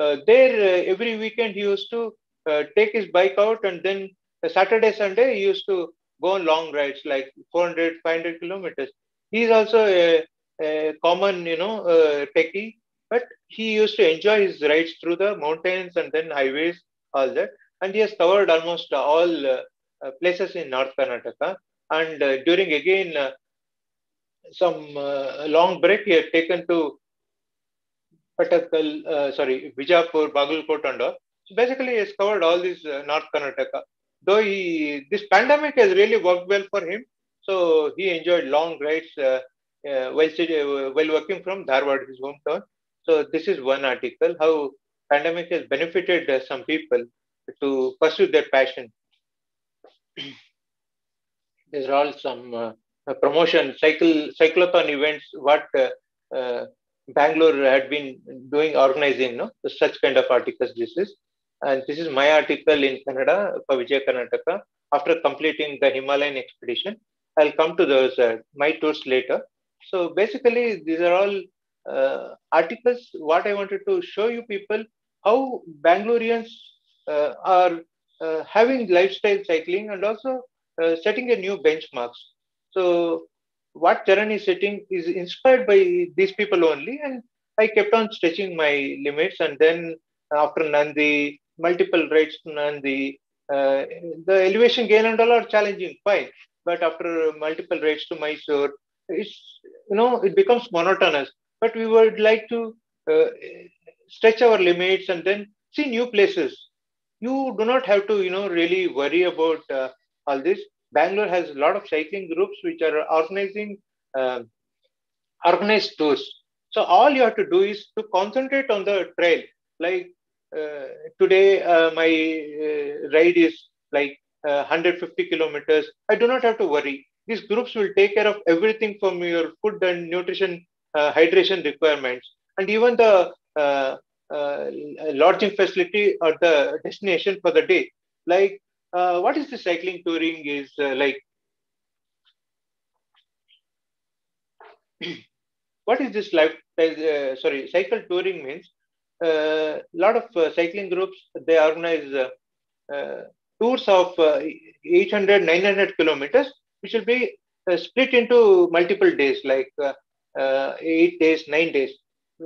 Uh, there, uh, every weekend he used to take his bike out, and then Saturday, Sunday he used to go on long rides like 400, 500 kilometers. He is also a, a common, you know, techie but he used to enjoy his rides through the mountains and then highways, all that. And he has covered almost all uh, uh places in North Karnataka. And uh, during again uh, some uh, long break, he had taken to Patakal, uh, sorry, Bijapur, Bagalkot and all. So basically, he has covered all this North Karnataka. Though he, this pandemic has really worked well for him, so he enjoyed long rides while, while working from Dharwad, his hometown. So this is one article, how pandemic has benefited uh, some people to pursue their passion. These are all some uh, promotion, cycle, cyclothon events, what uh, uh, Bangalore had been doing, organizing, no? So such kind of articles this is. And this is my article in Kannada for Vijay Karnataka. After completing the Himalayan expedition, I'll come to those, uh, my tours later. So basically, these are all uh, articles, what I wanted to show you people, how Bangaloreans uh, are uh, having lifestyle cycling and also uh, setting a new benchmarks. So what Sharan is setting is inspired by these people only. And I kept on stretching my limits. And then after Nandi, multiple rides to Nandi, uh, the elevation gain and all are challenging, fine. But after multiple rides to Mysore, it's, you know, it becomes monotonous. But we would like to uh, stretch our limits and then see new places. You do not have to, you know, really worry about uh, all this. Bangalore has a lot of cycling groups which are organizing uh, organized tours. So all you have to do is to concentrate on the trail. Like uh, today, uh, my uh, ride is like 150 kilometers. I do not have to worry. These groups will take care of everything from your food and nutrition, hydration requirements, and even the lodging facility or the destination for the day. Like uh, what is the cycling touring is uh, like? What is this life uh, sorry cycle touring means? A uh, lot of uh, cycling groups they organize uh, tours of 800 900 kilometers which will be split into multiple days. Like 8 days 9 days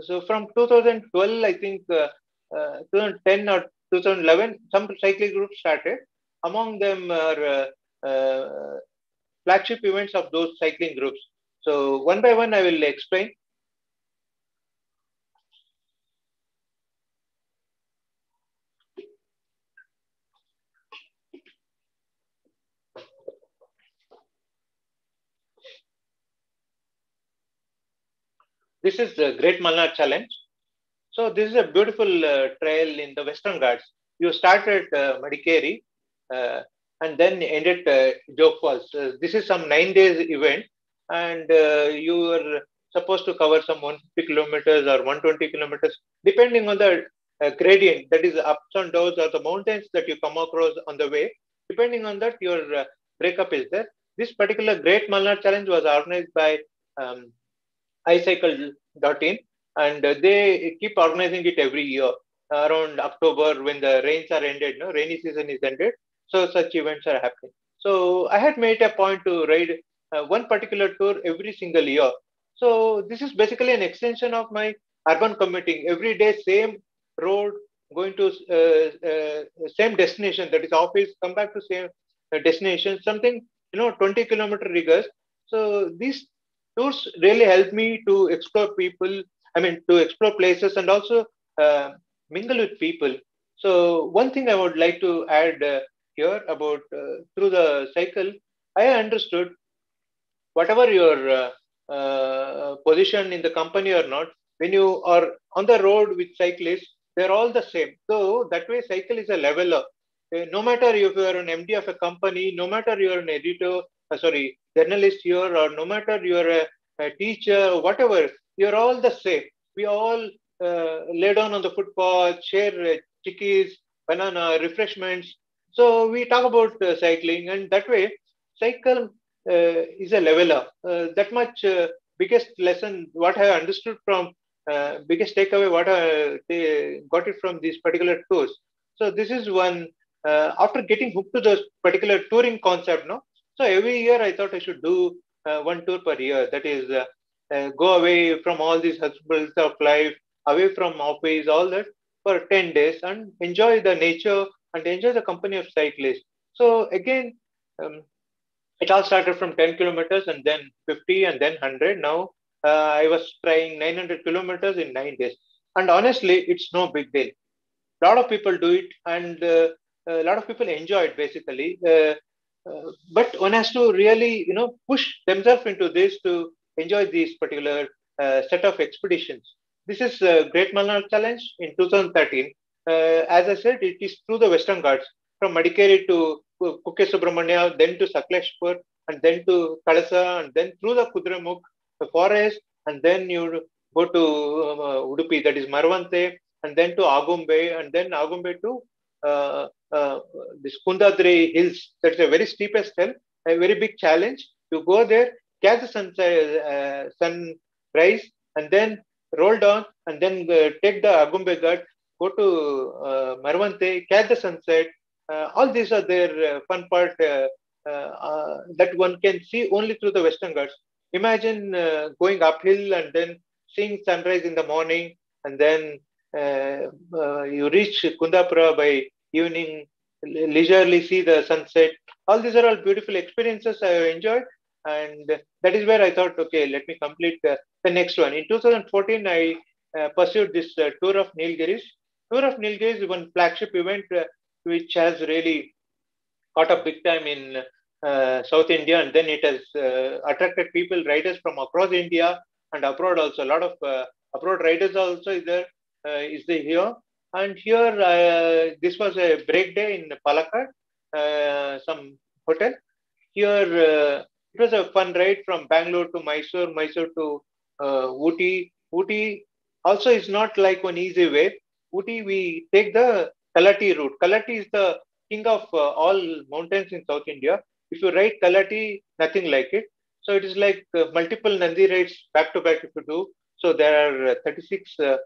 so from 2012 i think 2010 or 2011 some cycling groups started among them are uh, uh, flagship events of those cycling groups. So one by one, I will explain. This is the Great Malnad Challenge. So this is a beautiful uh, trail in the Western Ghats. You start at uh, Madikeri uh, and then ended uh, Jog Falls. Uh, this is some nine days event, and you are supposed to cover some 150 kilometers or 120 kilometers, depending on the uh, gradient, that is ups and downs or the mountains that you come across on the way. Depending on that, your uh, breakup is there. This particular Great Malnad Challenge was organized by um, iCycle.in and uh, they keep organizing it every year around October when the rains are ended, no rainy season is ended. So such events are happening. So I had made a point to ride uh, one particular tour every single year. So this is basically an extension of my urban commuting. Every day, same road, going to uh, uh, same destination. That is office, come back to same uh, destination. Something you know, 20 kilometer rigors. So these tours really help me to explore people. I mean, to explore places and also uh, mingle with people. So one thing I would like to add uh, here about uh, through the cycle, I understood whatever your uh, uh, position in the company or not, when you are on the road with cyclists, they're all the same. So that way, cycle is a leveler. No matter if you are an MD of a company, no matter you're an editor, uh, sorry, journalist here, or no matter you're a, a teacher, whatever, you're all the same. We all uh, lay down on the footpath, share uh, chickies, banana, refreshments, so we talk about uh, cycling, and that way, cycle uh, is a leveler. Uh, that much uh, biggest lesson, what I understood from uh, biggest takeaway, what I got it from these particular tours. So this is one. Uh, after getting hooked to the particular touring concept, no. So every year I thought I should do one tour per year. That is, go away from all these hustles of life, away from office, all that for 10 days and enjoy the nature and enjoy the company of cyclists. So again, um, it all started from 10 kilometers and then 50 and then 100. Now uh, I was trying 900 kilometers in nine days. And honestly, it's no big deal. A lot of people do it and uh, a lot of people enjoy it basically. Uh, uh but one has to really, you know, push themselves into this to enjoy these particular uh, set of expeditions. This is a Great Malnad Challenge in 2013 uh, as I said, it is through the Western Ghats from Madikeri to Kukke Subramanya, then to Sakleshpur, and then to Kalasa, and then through the Kudremukh, the forest, and then you go to uh, Udupi, that is Maravanthe, and then to Agumbe, and then Agumbe to uh, uh, this Kundadri hills. That's a very steepest hill, a very big challenge. You go there, catch the sunrise, uh, sunrise, and then roll down, and then uh, take the Agumbe Ghat go to uh, Maravanthe, catch the sunset. Uh, all these are their fun part that one can see only through the Western Ghats. imagine going uphill and then seeing sunrise in the morning, and then you reach Kundapura by evening, leisurely see the sunset. All these are all beautiful experiences I enjoyed, and that is where I thought, okay, let me complete the, the next one. In 2014, I uh, pursued this uh, tour of Nilgiris. Tour of Nilgiris is one flagship event uh, which has really caught up big time in uh, South India, and then it has uh, attracted people, riders from across India and abroad also. A lot of uh, abroad riders also is there, is there here. And here, this was a break day in Palakkad, some hotel. Here, it was a fun ride from Bangalore to Mysore, Mysore to uh, Ooty. Ooty also is not like one easy way. Ooty, we take the Kalhatti route. Kalhatti is the king of uh, all mountains in South India. If you ride Kalhatti, nothing like it. So it is like uh, multiple Nandi rides back to back if you do. So there are uh, 36 uh, uh, uh,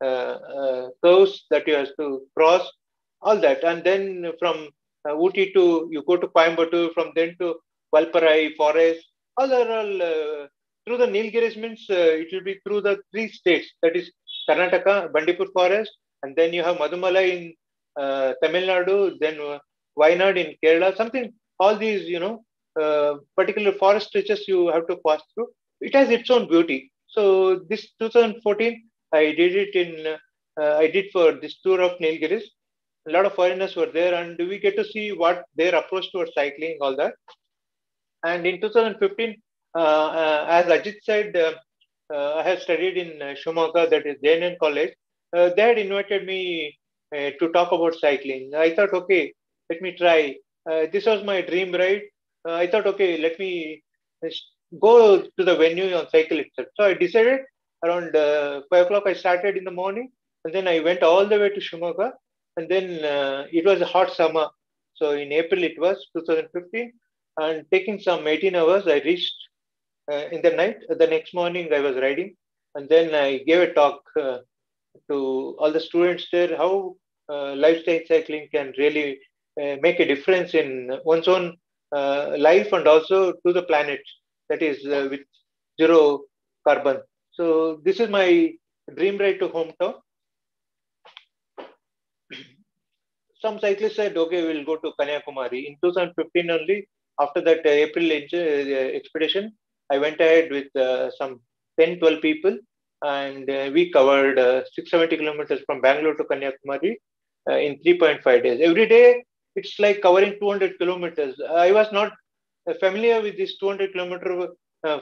curves that you have to cross, all that. And then from uh, Ooty to, you go to Coimbatore, from then to Valparai forest, all are all through the Nilgiris means it will be through the three states, that is Karnataka, Bandipur forest, and then you have Mudumalai in uh, Tamil Nadu, then uh, Wayanad in Kerala, something, all these, you know, uh, particular forest stretches you have to pass through. It has its own beauty. So this 2014, I did it in, uh, I did for this tour of Nilgiris. A lot of foreigners were there and we get to see what their approach towards cycling, all that. And in 2015, uh, uh, as Ajit said, I have studied in Shimoga, that is JNN College. they had invited me to talk about cycling. I thought, okay, let me try. Uh, this was my dream ride. Uh, I thought, okay, let me go to the venue on cycle itself. So I decided around uh, 5 o'clock, I started in the morning and then I went all the way to Shimoga. And then uh, it was a hot summer. So in April, it was 2015. And taking some 18 hours, I reached uh, in the night. The next morning, I was riding. And then I gave a talk to all the students there how uh, lifestyle cycling can really uh, make a difference in one's own uh, life and also to the planet that is uh, with zero carbon so this is my dream ride to hometown some cyclists said okay we'll go to kanyakumari in 2015 only after that uh, april uh, expedition i went ahead with some 10 12 people and uh, we covered uh, 670 kilometers from Bangalore to Kanyakumari uh, in 3.5 days. Every day, it's like covering 200 kilometers. I was not familiar with this 200 kilometer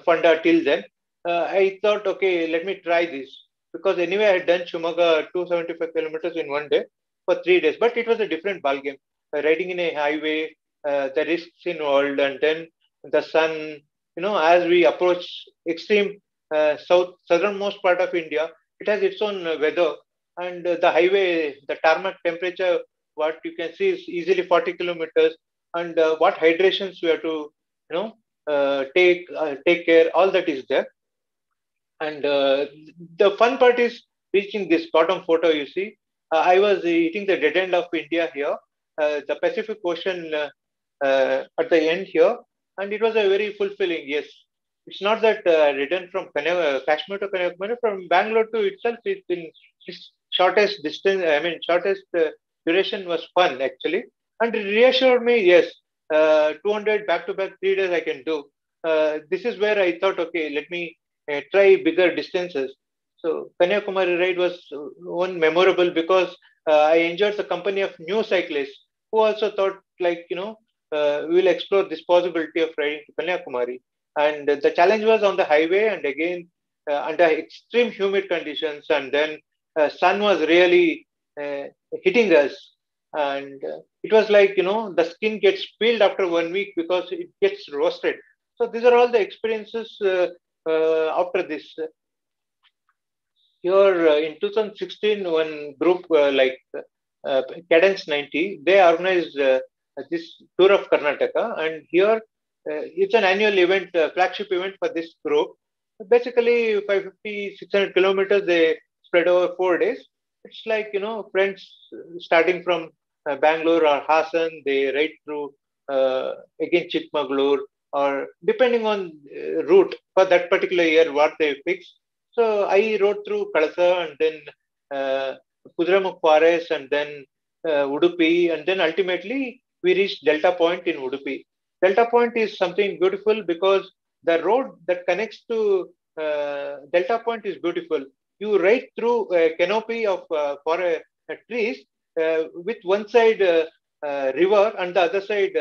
funda till then. I thought, okay, let me try this because anyway, I had done Shimoga 275 kilometers in one day for three days, but it was a different ballgame. riding in a highway, uh, the risks involved, and then the sun, you know, as we approach extreme uh, south southernmost part of India, it has its own uh, weather and uh, the highway, the tarmac temperature, what you can see is easily 40 kilometers, and what hydrations we have to, you know, take take care. All that is there, and the fun part is reaching this bottom photo. You see, I was eating the dead end of India here, the Pacific Ocean at the end here, and it was a very fulfilling. Yes, it's not that uh, from Kashmir to Kanyakumari, from Bangalore to itself, it's been shortest distance, I mean, shortest uh, duration was fun actually. And it reassured me, yes, uh, 200 back to back three days I can do. Uh, this is where I thought, okay, let me uh, try bigger distances. So Kanyakumari ride was one memorable because uh, I enjoyed the company of new cyclists who also thought like, you know, we will explore this possibility of riding to Kanyakumari. And the challenge was on the highway and again uh, under extreme humid conditions. And then uh, sun was really uh, hitting us. And uh, it was like, you know, the skin gets peeled after one week because it gets roasted. So these are all the experiences uh, uh, Uh, after this. Here uh, in 2016, one group uh, like Cadence 90, they organized this tour of Karnataka. And here uh, it's an annual event, uh, flagship event for this group. Basically, 550, 600 kilometers, they spread over four days. It's like, you know, friends starting from uh, Bangalore or Hassan, they ride through, again, Chikmagalur, or depending on uh, route for that particular year, what they fix. So I rode through Kalasa and then uh, Kudremukh Forest and then uh, Udupi, and then ultimately we reached Delta Point in Udupi. Delta Point is something beautiful because the road that connects to uh, Delta Point is beautiful. You ride through a canopy of uh, trees uh, with one side uh, river and the other side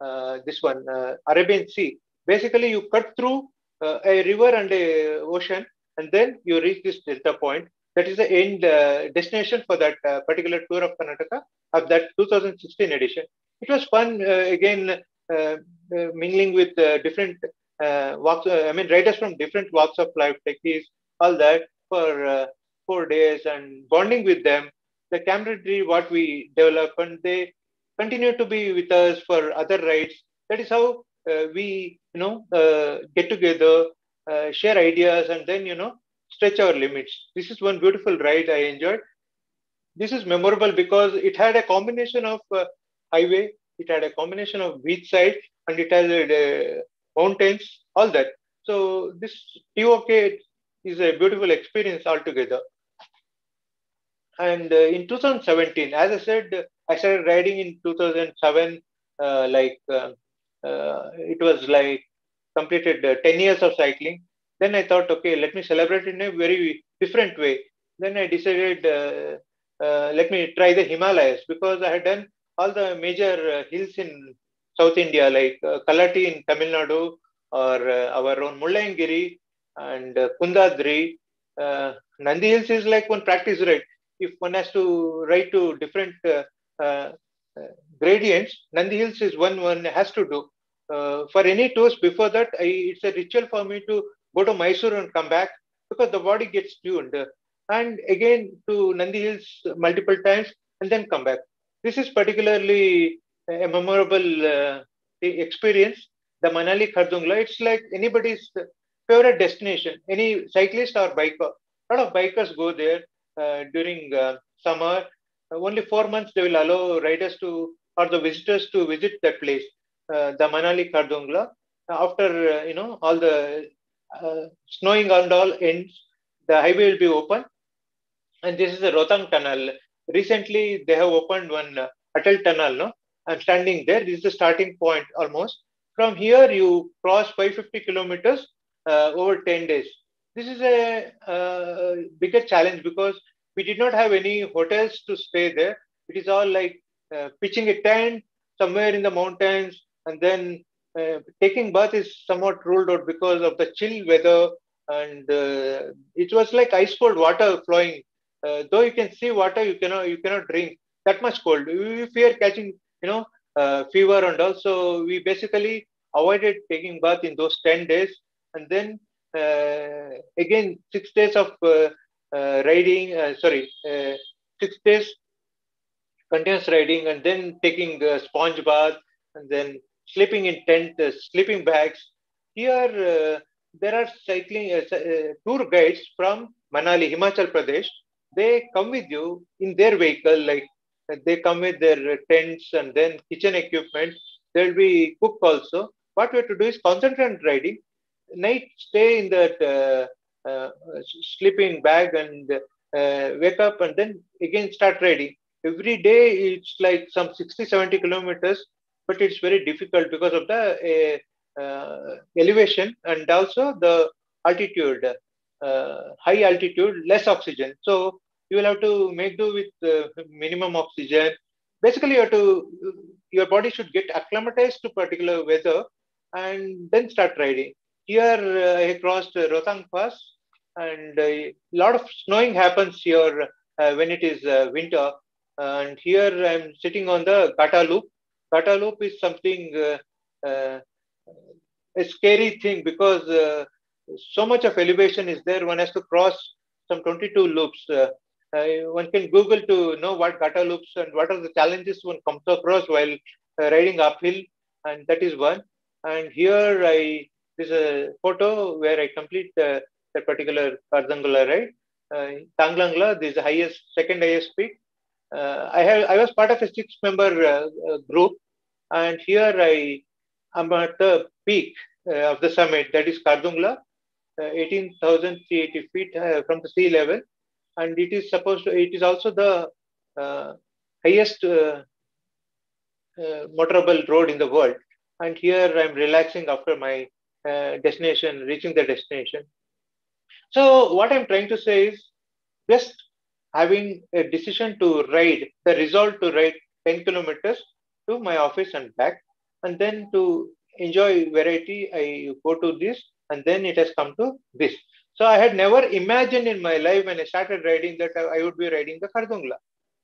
Uh, this one uh, Arabian Sea. Basically, you cut through uh, a river and a ocean, and then you reach this Delta Point that is the end uh, destination for that uh, particular tour of Karnataka of that 2016 edition. It was fun uh, again mingling with different walks. I mean, writers from different walks of life, techies, all that for four days and bonding with them. The camaraderie, what we develop, and they continue to be with us for other rides. That is how uh, we, you know, uh, get together, uh, share ideas, and then, you know, stretch our limits. This is one beautiful ride I enjoyed. This is memorable because it had a combination of uh, highway, it had a combination of beach side, and it has uh, mountains, all that. So this TOK is a beautiful experience altogether. And uh, in 2017, as I said, I started riding in 2007. Uh, like uh, uh, it was like completed 10 years of cycling then I thought, okay, let me celebrate in a very different way. Then I decided, uh, uh, let me try the Himalayas because I had done all the major uh, hills in South India, like uh, Kalhatti in Tamil Nadu, or uh, our own Mullayanagiri and uh, Kundadri. Nandi Hills is like one practice ride. If one has to ride to different gradients, Nandi Hills is one one has to do. for any tours before that, I, it's a ritual for me to go to Mysore and come back because the body gets tuned. And again to Nandi Hills multiple times and then come back. This is particularly a memorable uh, experience. The Manali Khardungla, it's like anybody's favorite destination. Any cyclist or biker, a lot of bikers go there uh, during uh, summer. only four months they will allow riders to or the visitors to visit that place, uh, the Manali Khardungla. After uh, you know all the uh, snowing and all ends, the highway will be open. And this is the Rohtang Tunnel. Recently, they have opened one uh, Atal Tunnel. No, I'm standing there. This is the starting point almost. From here, you cross 550 kilometers uh, over 10 days. This is a uh, bigger challenge because we did not have any hotels to stay there. It is all like uh, pitching a tent somewhere in the mountains and then uh, taking bath is somewhat ruled out because of the chill weather and uh, it was like ice cold water flowing. Uh, though you can see water you cannot you cannot drink that much cold. We fear catching you know uh, fever and also we basically avoided taking bath in those 10 days. And then Uh, again six days of uh, uh, riding sorry six days continuous riding and then taking sponge bath and then sleeping in tent, uh, sleeping bags. Here, uh, there are cycling uh, tour guides from Manali, Himachal Pradesh. They come with you in their vehicle, like they come with their tents and then kitchen equipment. There will be cook also. What we have to do is concentrate on riding. Night, stay in that uh, uh, sleeping bag and uh, wake up and then again start riding. Every day it's like some 60, 70 kilometers but it's very difficult because of the elevation and also the altitude, high altitude, less oxygen. So you will have to make do with minimum oxygen. Basically, you have to your body should get acclimatized to particular weather and then start riding. Here uh, I crossed Rohtang Pass, and a lot of snowing happens here uh, when it is uh, winter. And here I'm sitting on the Gata Loop, Gata loop is something uh, uh, a scary thing because uh, so much of elevation is there. One has to cross some 22 loops. one can Google to know what Gata loops and what are the challenges one comes across while riding uphill, and that is one. And here I this is a photo where I complete the, that particular Khardungla ride. Uh, Tanglangla, this is the highest, second highest peak. Uh, I have I was part of a six member uh, group and here I I'm at the peak uh, of the summit, that is Khardungla, uh, 18,380 feet uh, from the sea level. And it is supposed to, it is also the uh, highest uh, uh, motorable road in the world. And here I'm relaxing after my destination, reaching the destination. So what I'm trying to say is just having a decision to ride, the resolve to ride 10 kilometers to my office and back. And then to enjoy variety, I go to this and then it has come to this. So I had never imagined in my life when I started riding that I would be riding the Khardungla.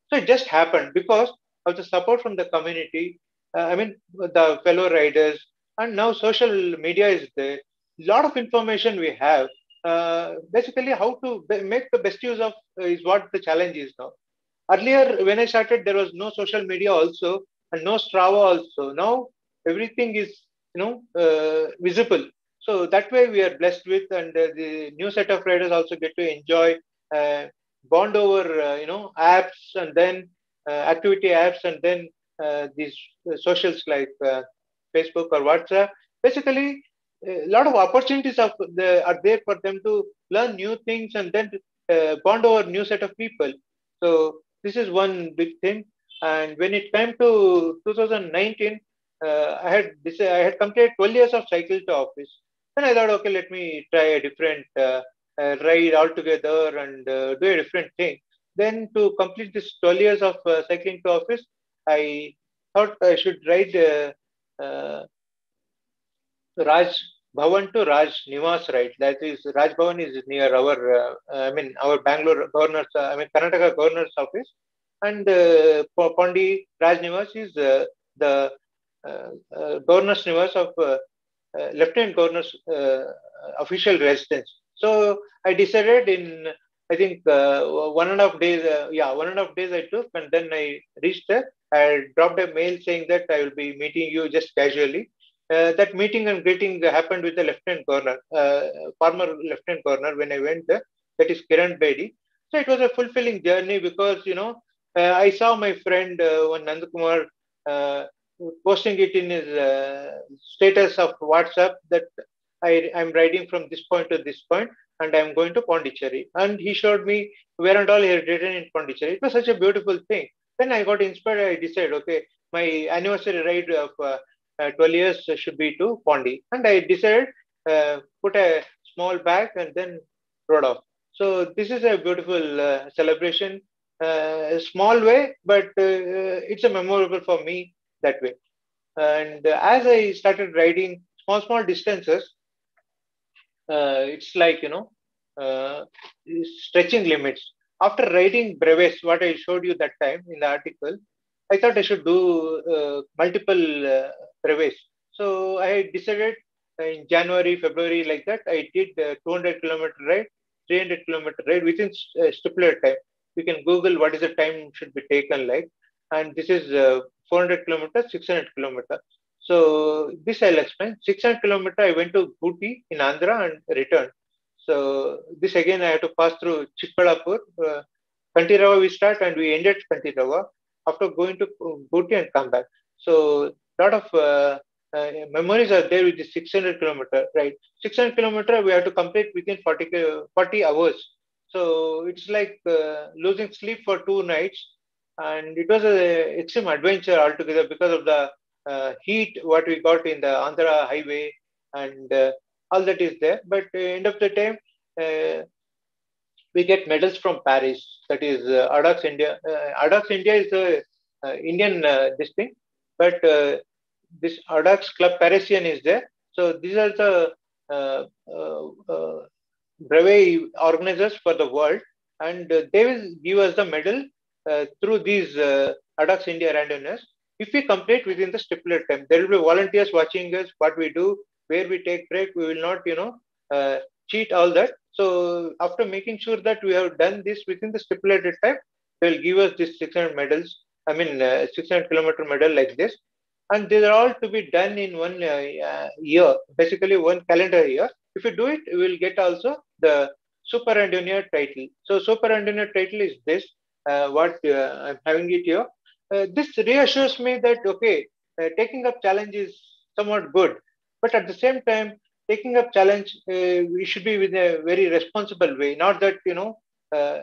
So it just happened because of the support from the community. Uh, I mean, the fellow riders, and now social media is there. A lot of information we have. Uh, basically, how to make the best use of uh, is what the challenge is now. Earlier, when I started, there was no social media also, and no Strava also. Now everything is you know uh, visible. So that way we are blessed with, and uh, the new set of riders also get to enjoy uh, bond over uh, you know apps and then activity apps and then these socials like Facebook or WhatsApp. Basically, a lot of opportunities of the, are there for them to learn new things and then bond over new set of people. So this is one big thing. And when it came to 2019, uh, I had I had completed 12 years of cycle to office. Then I thought, okay, let me try a different uh, uh, ride altogether and uh, do a different thing. Then to complete this 12 years of uh, cycling to office, I thought I should ride Raj Bhavan to Raj Niwas ride. That is, Raj Bhavan is near our, uh, I mean, our Bangalore governor's, uh, I mean, Karnataka governor's office. And uh, Pondi Raj Niwas is uh, the governor's Niwas of Lieutenant Governor's official residence. So I decided in I think uh, one and a half days, uh, yeah, one and a half days I took, and then I reached there. I dropped a mail saying that I will be meeting you just casually. Uh, that meeting and greeting happened with the lieutenant governor, uh, former lieutenant governor, when I went there. That is Kiran Bedi. So it was a fulfilling journey because you know uh, I saw my friend uh, one Nandakumar posting it in his status of WhatsApp that I, am riding from this point to this point and I'm going to Pondicherry. And he showed me where and all he had ridden in Pondicherry. It was such a beautiful thing. Then I got inspired. I decided, okay, my anniversary ride of uh, uh, 12 years should be to Pondi. And I decided, uh, put a small bag and then rode off. So this is a beautiful uh, celebration, uh, a small way, but uh, it's a memorable for me that way. And as I started riding small, small distances, it's like you know stretching limits. After writing brevets, what I showed you that time in the article, I thought I should do uh, multiple uh, brevets. So I decided in January, February, like that, I did 200 kilometer ride, 300 kilometer ride within stipulated time. You can Google what is the time should be taken like, and this is 400 kilometers, 600 kilometers. So this I'll explain. 600 kilometer, I went to Gooty in Andhra and returned. So this again, I had to pass through Chikballapur. Uh, Kantirava we start and we ended Kantirava after going to Gooty and come back. So lot of uh, uh, memories are there with the 600 kilometer, right? 600 kilometer we have to complete within 40, 40 hours. So it's like uh, losing sleep for two nights. And it was an extreme adventure altogether because of the uh, heat what we got in the Andhra highway and uh, all that is there. But uh, end of the time, uh, we get medals from Paris. That is uh, Audax India. Uh, Audax India is the uh, Indian uh, this thing, but this Audax Club Parisien is there. So these are the brevet organizers for the world, and they will give us the medal through these Audax India Randonneurs if we complete within the stipulated time, there will be volunteers watching us, what we do, where we take break. We will not, you know, uh, cheat all that. So after making sure that we have done this within the stipulated time, they will give us this 600 medals. I mean, uh, 600 kilometer medal like this. And these are all to be done in one uh, year, basically one calendar year. If you do it, we will get also the super randonneur title. So super randonneur title is this, uh, what uh, I'm having it here. Uh, this reassures me that okay, uh, taking up challenge is somewhat good. But at the same time, taking up challenge, uh, we should be in a very responsible way. Not that, you know, uh,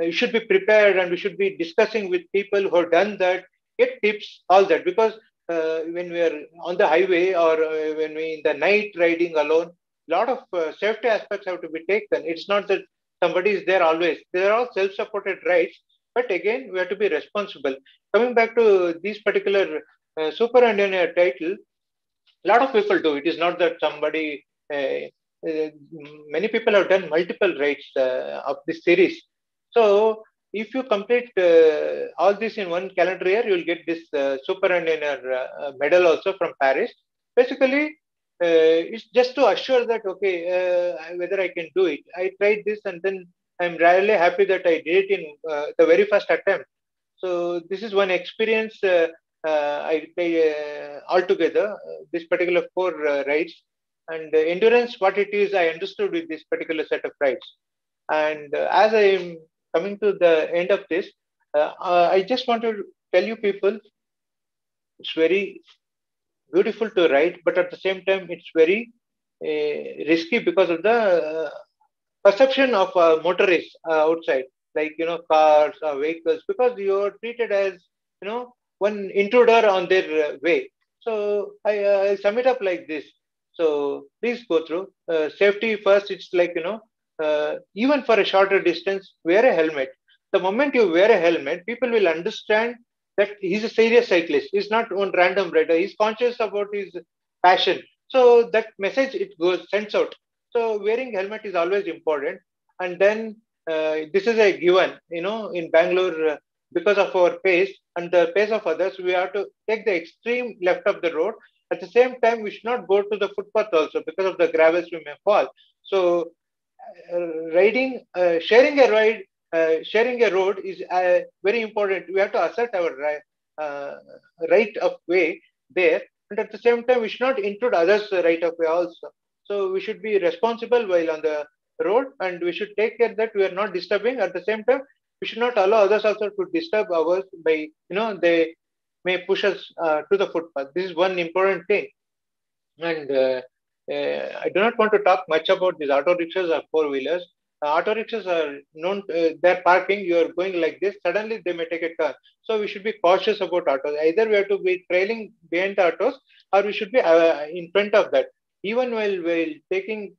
you should be prepared and we should be discussing with people who have done that, get tips, all that. Because uh, when we are on the highway or uh, when we in the night riding alone, a lot of uh, safety aspects have to be taken. It's not that somebody is there always. They are all self-supported rides, but again, we have to be responsible. Coming back to this particular uh, super randonneur title, a lot of people do. It is not that somebody. Uh, uh, many people have done multiple rides uh, of this series. So if you complete uh, all this in one calendar year, you will get this uh, super randonneur medal also from Paris. Basically, uh, it's just to assure that okay uh, whether i can do it i tried this and then i'm really happy that i did it in uh, the very first attempt so this is one experience i play altogether this particular four rides. And endurance what it is i understood with this particular set of rides. And as i am coming to the end of this i just want to tell you people it's very beautiful to ride, but at the same time, it's very uh, risky because of the uh, perception of uh, motorists uh, outside, like you know, cars or vehicles, because you are treated as you know one intruder on their uh, way. So I, uh, I sum it up like this. So please go through safety first. It's like you know, even for a shorter distance, wear a helmet. The moment you wear a helmet, people will understand that he's a serious cyclist. He's not one random rider. He's conscious about his passion. So that message it goes sends out. So wearing helmet is always important. And then uh, this is a given. You know, in Bangalore, uh, because of our pace and the pace of others, we have to take the extreme left of the road. At the same time, we should not go to the footpath also because of the gravels we may fall. So uh, riding, uh, sharing a ride uh, sharing a road is uh, very important. We have to assert our right, uh, right of way there. And at the same time, we should not intrude others' right of way also. So we should be responsible while on the road and we should take care that we are not disturbing. At the same time, we should not allow others also to disturb ours by, you know, they may push us uh, to the footpath. This is one important thing. And uh, uh, I do not want to talk much about these auto rickshaws or four wheelers auto rickshaws are known, uh, they're parking, you're going like this, suddenly they may take a turn. So we should be cautious about autos. Either we have to be trailing behind the autos or we should be uh, in front of that. Even while, while taking,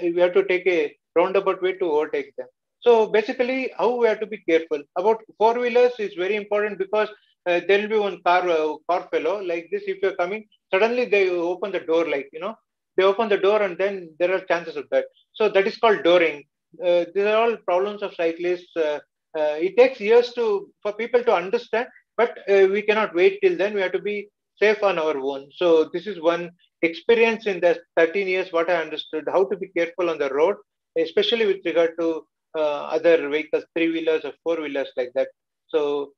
we have to take a roundabout way to overtake them. So basically, how we have to be careful about four wheelers is very important because uh, there will be one car uh, car fellow like this. If you're coming, suddenly they open the door, like you know, they open the door and then there are chances of that. So that is called dooring uh, these are all problems of cyclists. Uh, uh, it takes years to for people to understand, but we cannot wait till then. We have to be safe on our own. So this is one experience in the 13 years what I understood how to be careful on the road, especially with regard to uh, other vehicles, three wheelers or four wheelers like that. So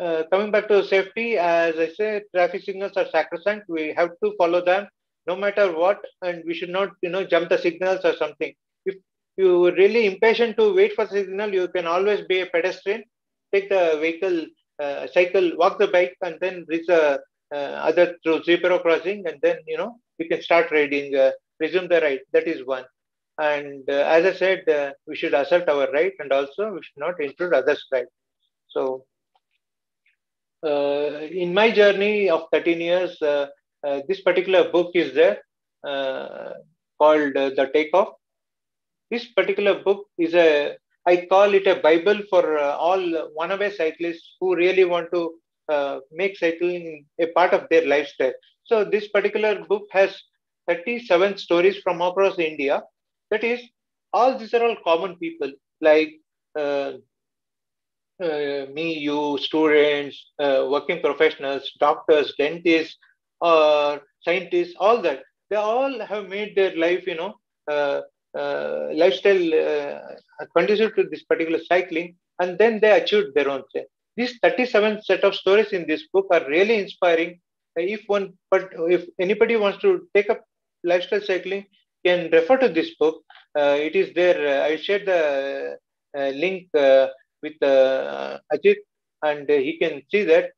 uh, coming back to safety, as I said, traffic signals are sacrosanct. We have to follow them no matter what, and we should not, you know, jump the signals or something If you're really impatient to wait for signal, you can always be a pedestrian, take the vehicle, uh, cycle, walk the bike, and then reach the uh, other through zebra crossing, and then you know you can start riding, uh, resume the ride. That is one. And uh, as I said, uh, we should assert our right, and also we should not intrude others' right. So, uh, in my journey of 13 years, this particular book is there called "The Takeoff." This particular book is a, I call it a Bible for uh, all wannabe cyclists who really want to uh, make cycling a part of their lifestyle. So this particular book has 37 stories from across India. That is, all these are all common people like uh, uh, me, you, students, uh, working professionals, doctors, dentists, or scientists, all that. They all have made their life, you know, uh, uh, lifestyle uh, conducive to this particular cycling, and then they achieved their own thing. These 37 set of stories in this book are really inspiring. If one, but if anybody wants to take up lifestyle cycling, can refer to this book. Uh, it is there. I shared the uh, link uh, with Ajit, and he can see that.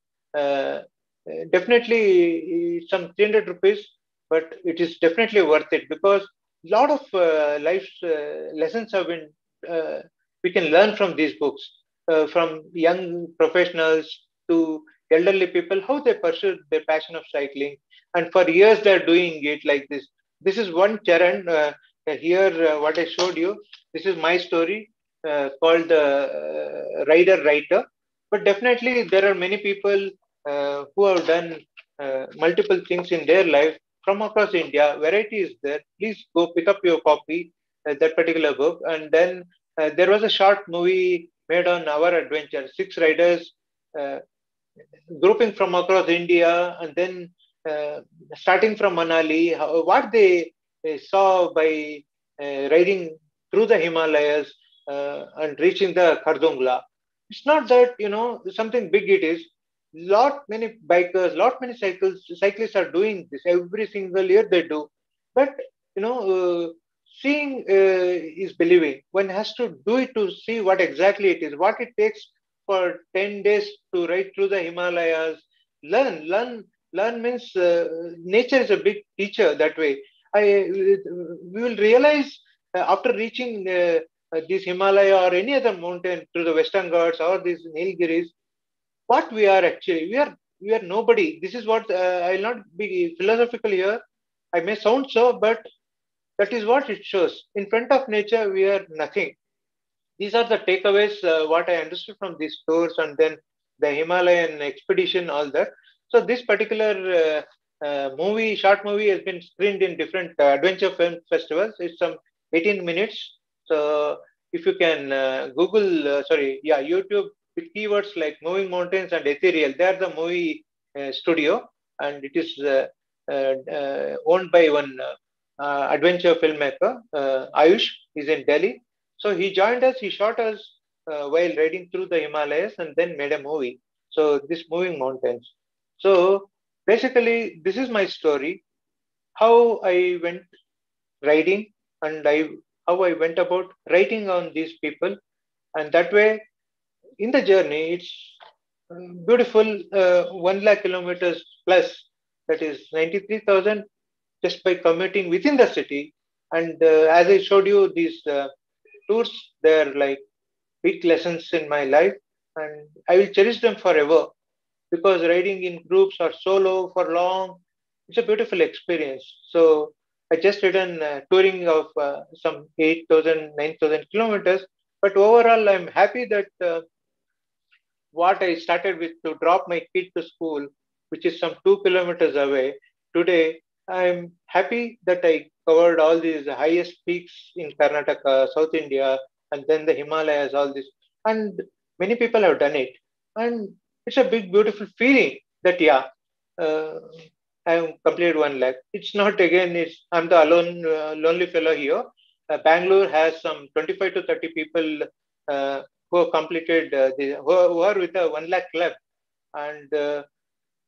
definitely, some 300 rupees but it is definitely worth it because a lot of uh, life uh, lessons have been uh, we can learn from these books uh, from young professionals to elderly people how they pursue their passion of cycling and for years they're doing it like this this is one Sharan uh, here uh, what i showed you this is my story called the rider writer but definitely there are many people who have done multiple things in their life from across India. Variety is there. Please go pick up your copy, uh, that particular book. And then uh, there was a short movie made on our adventure. Six riders uh, grouping from across India, and then uh, starting from Manali, how, what they, saw by uh, riding through the Himalayas uh, and reaching the Khardungla. It's not that you know something big. It is lot many bikers, lot many cycles cyclists are doing this every single year. They do, but you know, uh, seeing uh, is believing. One has to do it to see what exactly it is, what it takes for ten days to ride through the Himalayas. Learn, learn, learn means uh, nature is a big teacher that way. I we will realize uh, after reaching uh, this Himalaya or any other mountain through the Western Ghats or these Nilgiris, what we are actually. We are we are nobody. This is what uh, I will not be philosophical here. I may sound so, but that is what it shows. In front of nature, we are nothing. These are the takeaways. Uh, what I understood from these tours, and then the Himalayan expedition, all that. So this particular uh, uh, movie, short movie, has been screened in different uh, adventure film festivals. It's some 18 minutes. So if you can uh, Google, uh, sorry, yeah, YouTube with keywords like moving mountains and ethereal. They are the movie uh, studio, and it is uh, uh, uh owned by one uh, adventure filmmaker, Ayush. He's in Delhi. So he joined us. He shot us while riding through the Himalayas, and then made a movie. So this moving mountains. So basically, this is my story. How I went riding, and I how I went about writing on these people, and that way in the journey, it's beautiful uh, 1 lakh kilometers plus, that is 93,000 just by commuting within the city. And uh, as I showed you, these uh, tours, they're like big lessons in my life. And I will cherish them forever because riding in groups or solo for long, it's a beautiful experience. So I just ridden uh, touring of uh, some 8,000, 9,000 kilometers. But overall, I'm happy that uh, what I started with to drop my kid to school, which is some two kilometers away, today I'm happy that I covered all these highest peaks in Karnataka, South India, and then the Himalayas, all this. And many people have done it. And it's a big, beautiful feeling that, yeah, uh, I have completed one lakh. It's not again, it's I'm the alone, uh, lonely fellow here. Uh, Bangalore has some 25 to 30 people uh, who have completed uh, the, who, are with a 1 lakh club. And uh,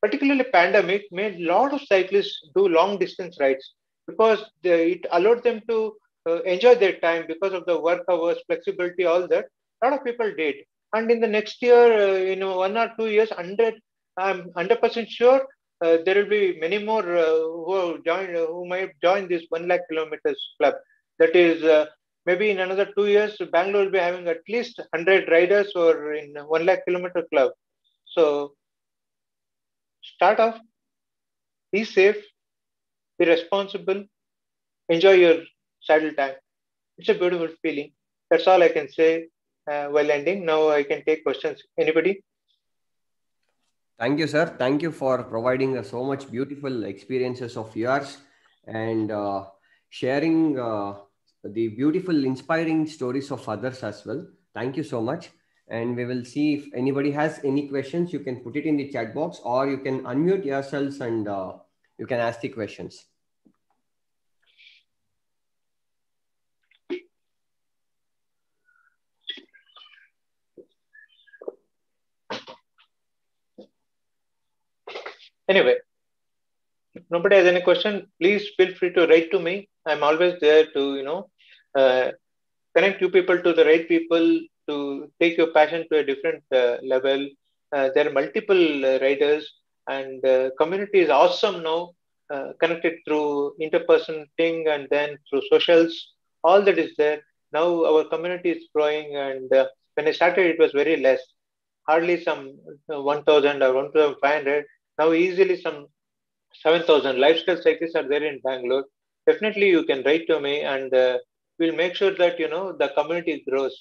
particularly pandemic made a lot of cyclists do long distance rides because they, it allowed them to uh, enjoy their time because of the work hours, flexibility, all that. A lot of people did. And in the next year, uh, you know, one or two years, 100, I'm 100% sure uh, there will be many more uh, who join, who might join this 1 lakh kilometers club. That is maybe in another two years, Bangalore will be having at least 100 riders or in 1 lakh kilometer club. So start off, be safe, be responsible, enjoy your saddle time. It's a beautiful feeling. That's all I can say uh, while ending. Now I can take questions. Anybody? Thank you, sir. Thank you for providing uh, so much beautiful experiences of yours and uh, sharing uh, the beautiful, inspiring stories of others as well. Thank you so much. And we will see if anybody has any questions, you can put it in the chat box or you can unmute yourselves and uh, you can ask the questions. Anyway, if nobody has any question, please feel free to write to me. I'm always there to, you know, uh, connect you people to the right people to take your passion to a different uh, level. Uh, there are multiple uh, writers, and community is awesome now. uh, connected through interperson thing and then through socials. All that is there. Now our community is growing, and uh, when I started, it was very less, hardly some uh, 1,000 or 1,500. Now easily some 7,000 lifestyle cyclists are there in Bangalore. Definitely, you can write to me, and uh, we'll make sure that you know the community grows.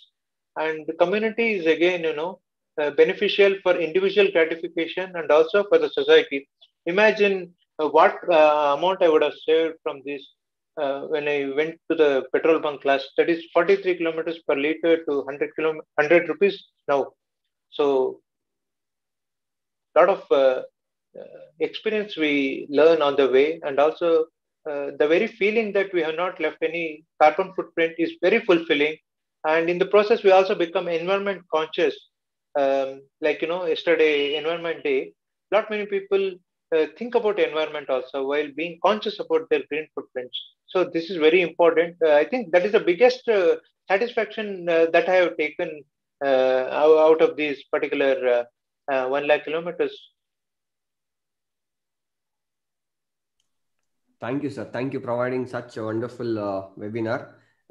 And the community is again, you know, uh, beneficial for individual gratification and also for the society. Imagine uh, what uh, amount I would have saved from this uh, when I went to the petrol bunk last. That is 43 kilometers per liter to 100 kilo, 100 rupees now. So, lot of uh, experience we learn on the way, and also the very feeling that we have not left any carbon footprint is very fulfilling. And in the process, we also become environment conscious. Um, like you know yesterday environment day not many people uh, think about environment also while being conscious about their green footprints. So this is very important. Uh, i think that is the biggest uh, satisfaction uh, that i have taken uh, out of these particular uh, 1 lakh kilometers thank you sir. Thank you for providing such a wonderful webinar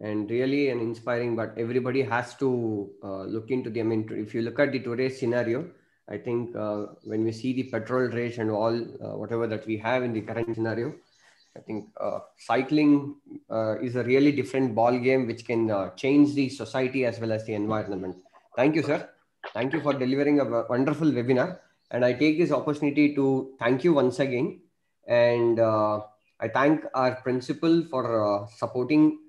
and really an inspiring but everybody has to uh, look into the i mean if you look at the today's scenario i think uh, when we see the petrol rate and all uh, whatever that we have in the current scenario i think uh, cycling uh, is a really different ball game which can uh, change the society as well as the environment. Thank you sir. Thank you for delivering a wonderful webinar. And i take this opportunity to thank you once again. And i thank our principal for supporting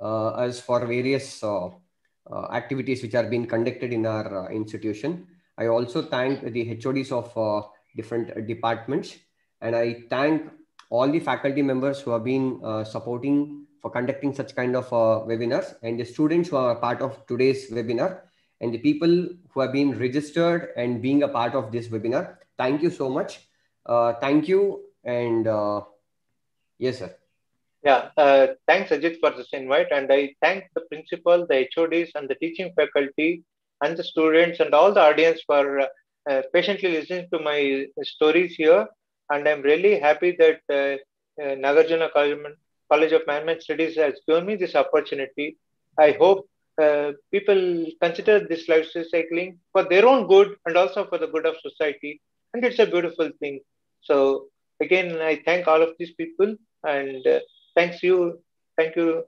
uh, as for various uh, uh, activities which are being conducted in our institution. I also thank the HODs of different departments and I thank all the faculty members who have been supporting for conducting such kind of webinars and the students who are part of today's webinar and the people who have been registered and being a part of this webinar. Thank you so much. Uh, thank you. And uh, yes, sir. Yeah, uh, thanks Ajit for this invite, and I thank the principal, the HODs, and the teaching faculty, and the students, and all the audience for uh, uh, patiently listening to my stories here. And I'm really happy that uh, uh, Nagarjuna College of Management Studies has given me this opportunity. I hope uh, people consider this lifestyle cycling for their own good and also for the good of society, and it's a beautiful thing. So again, I thank all of these people and. Uh, thanks you. Thank you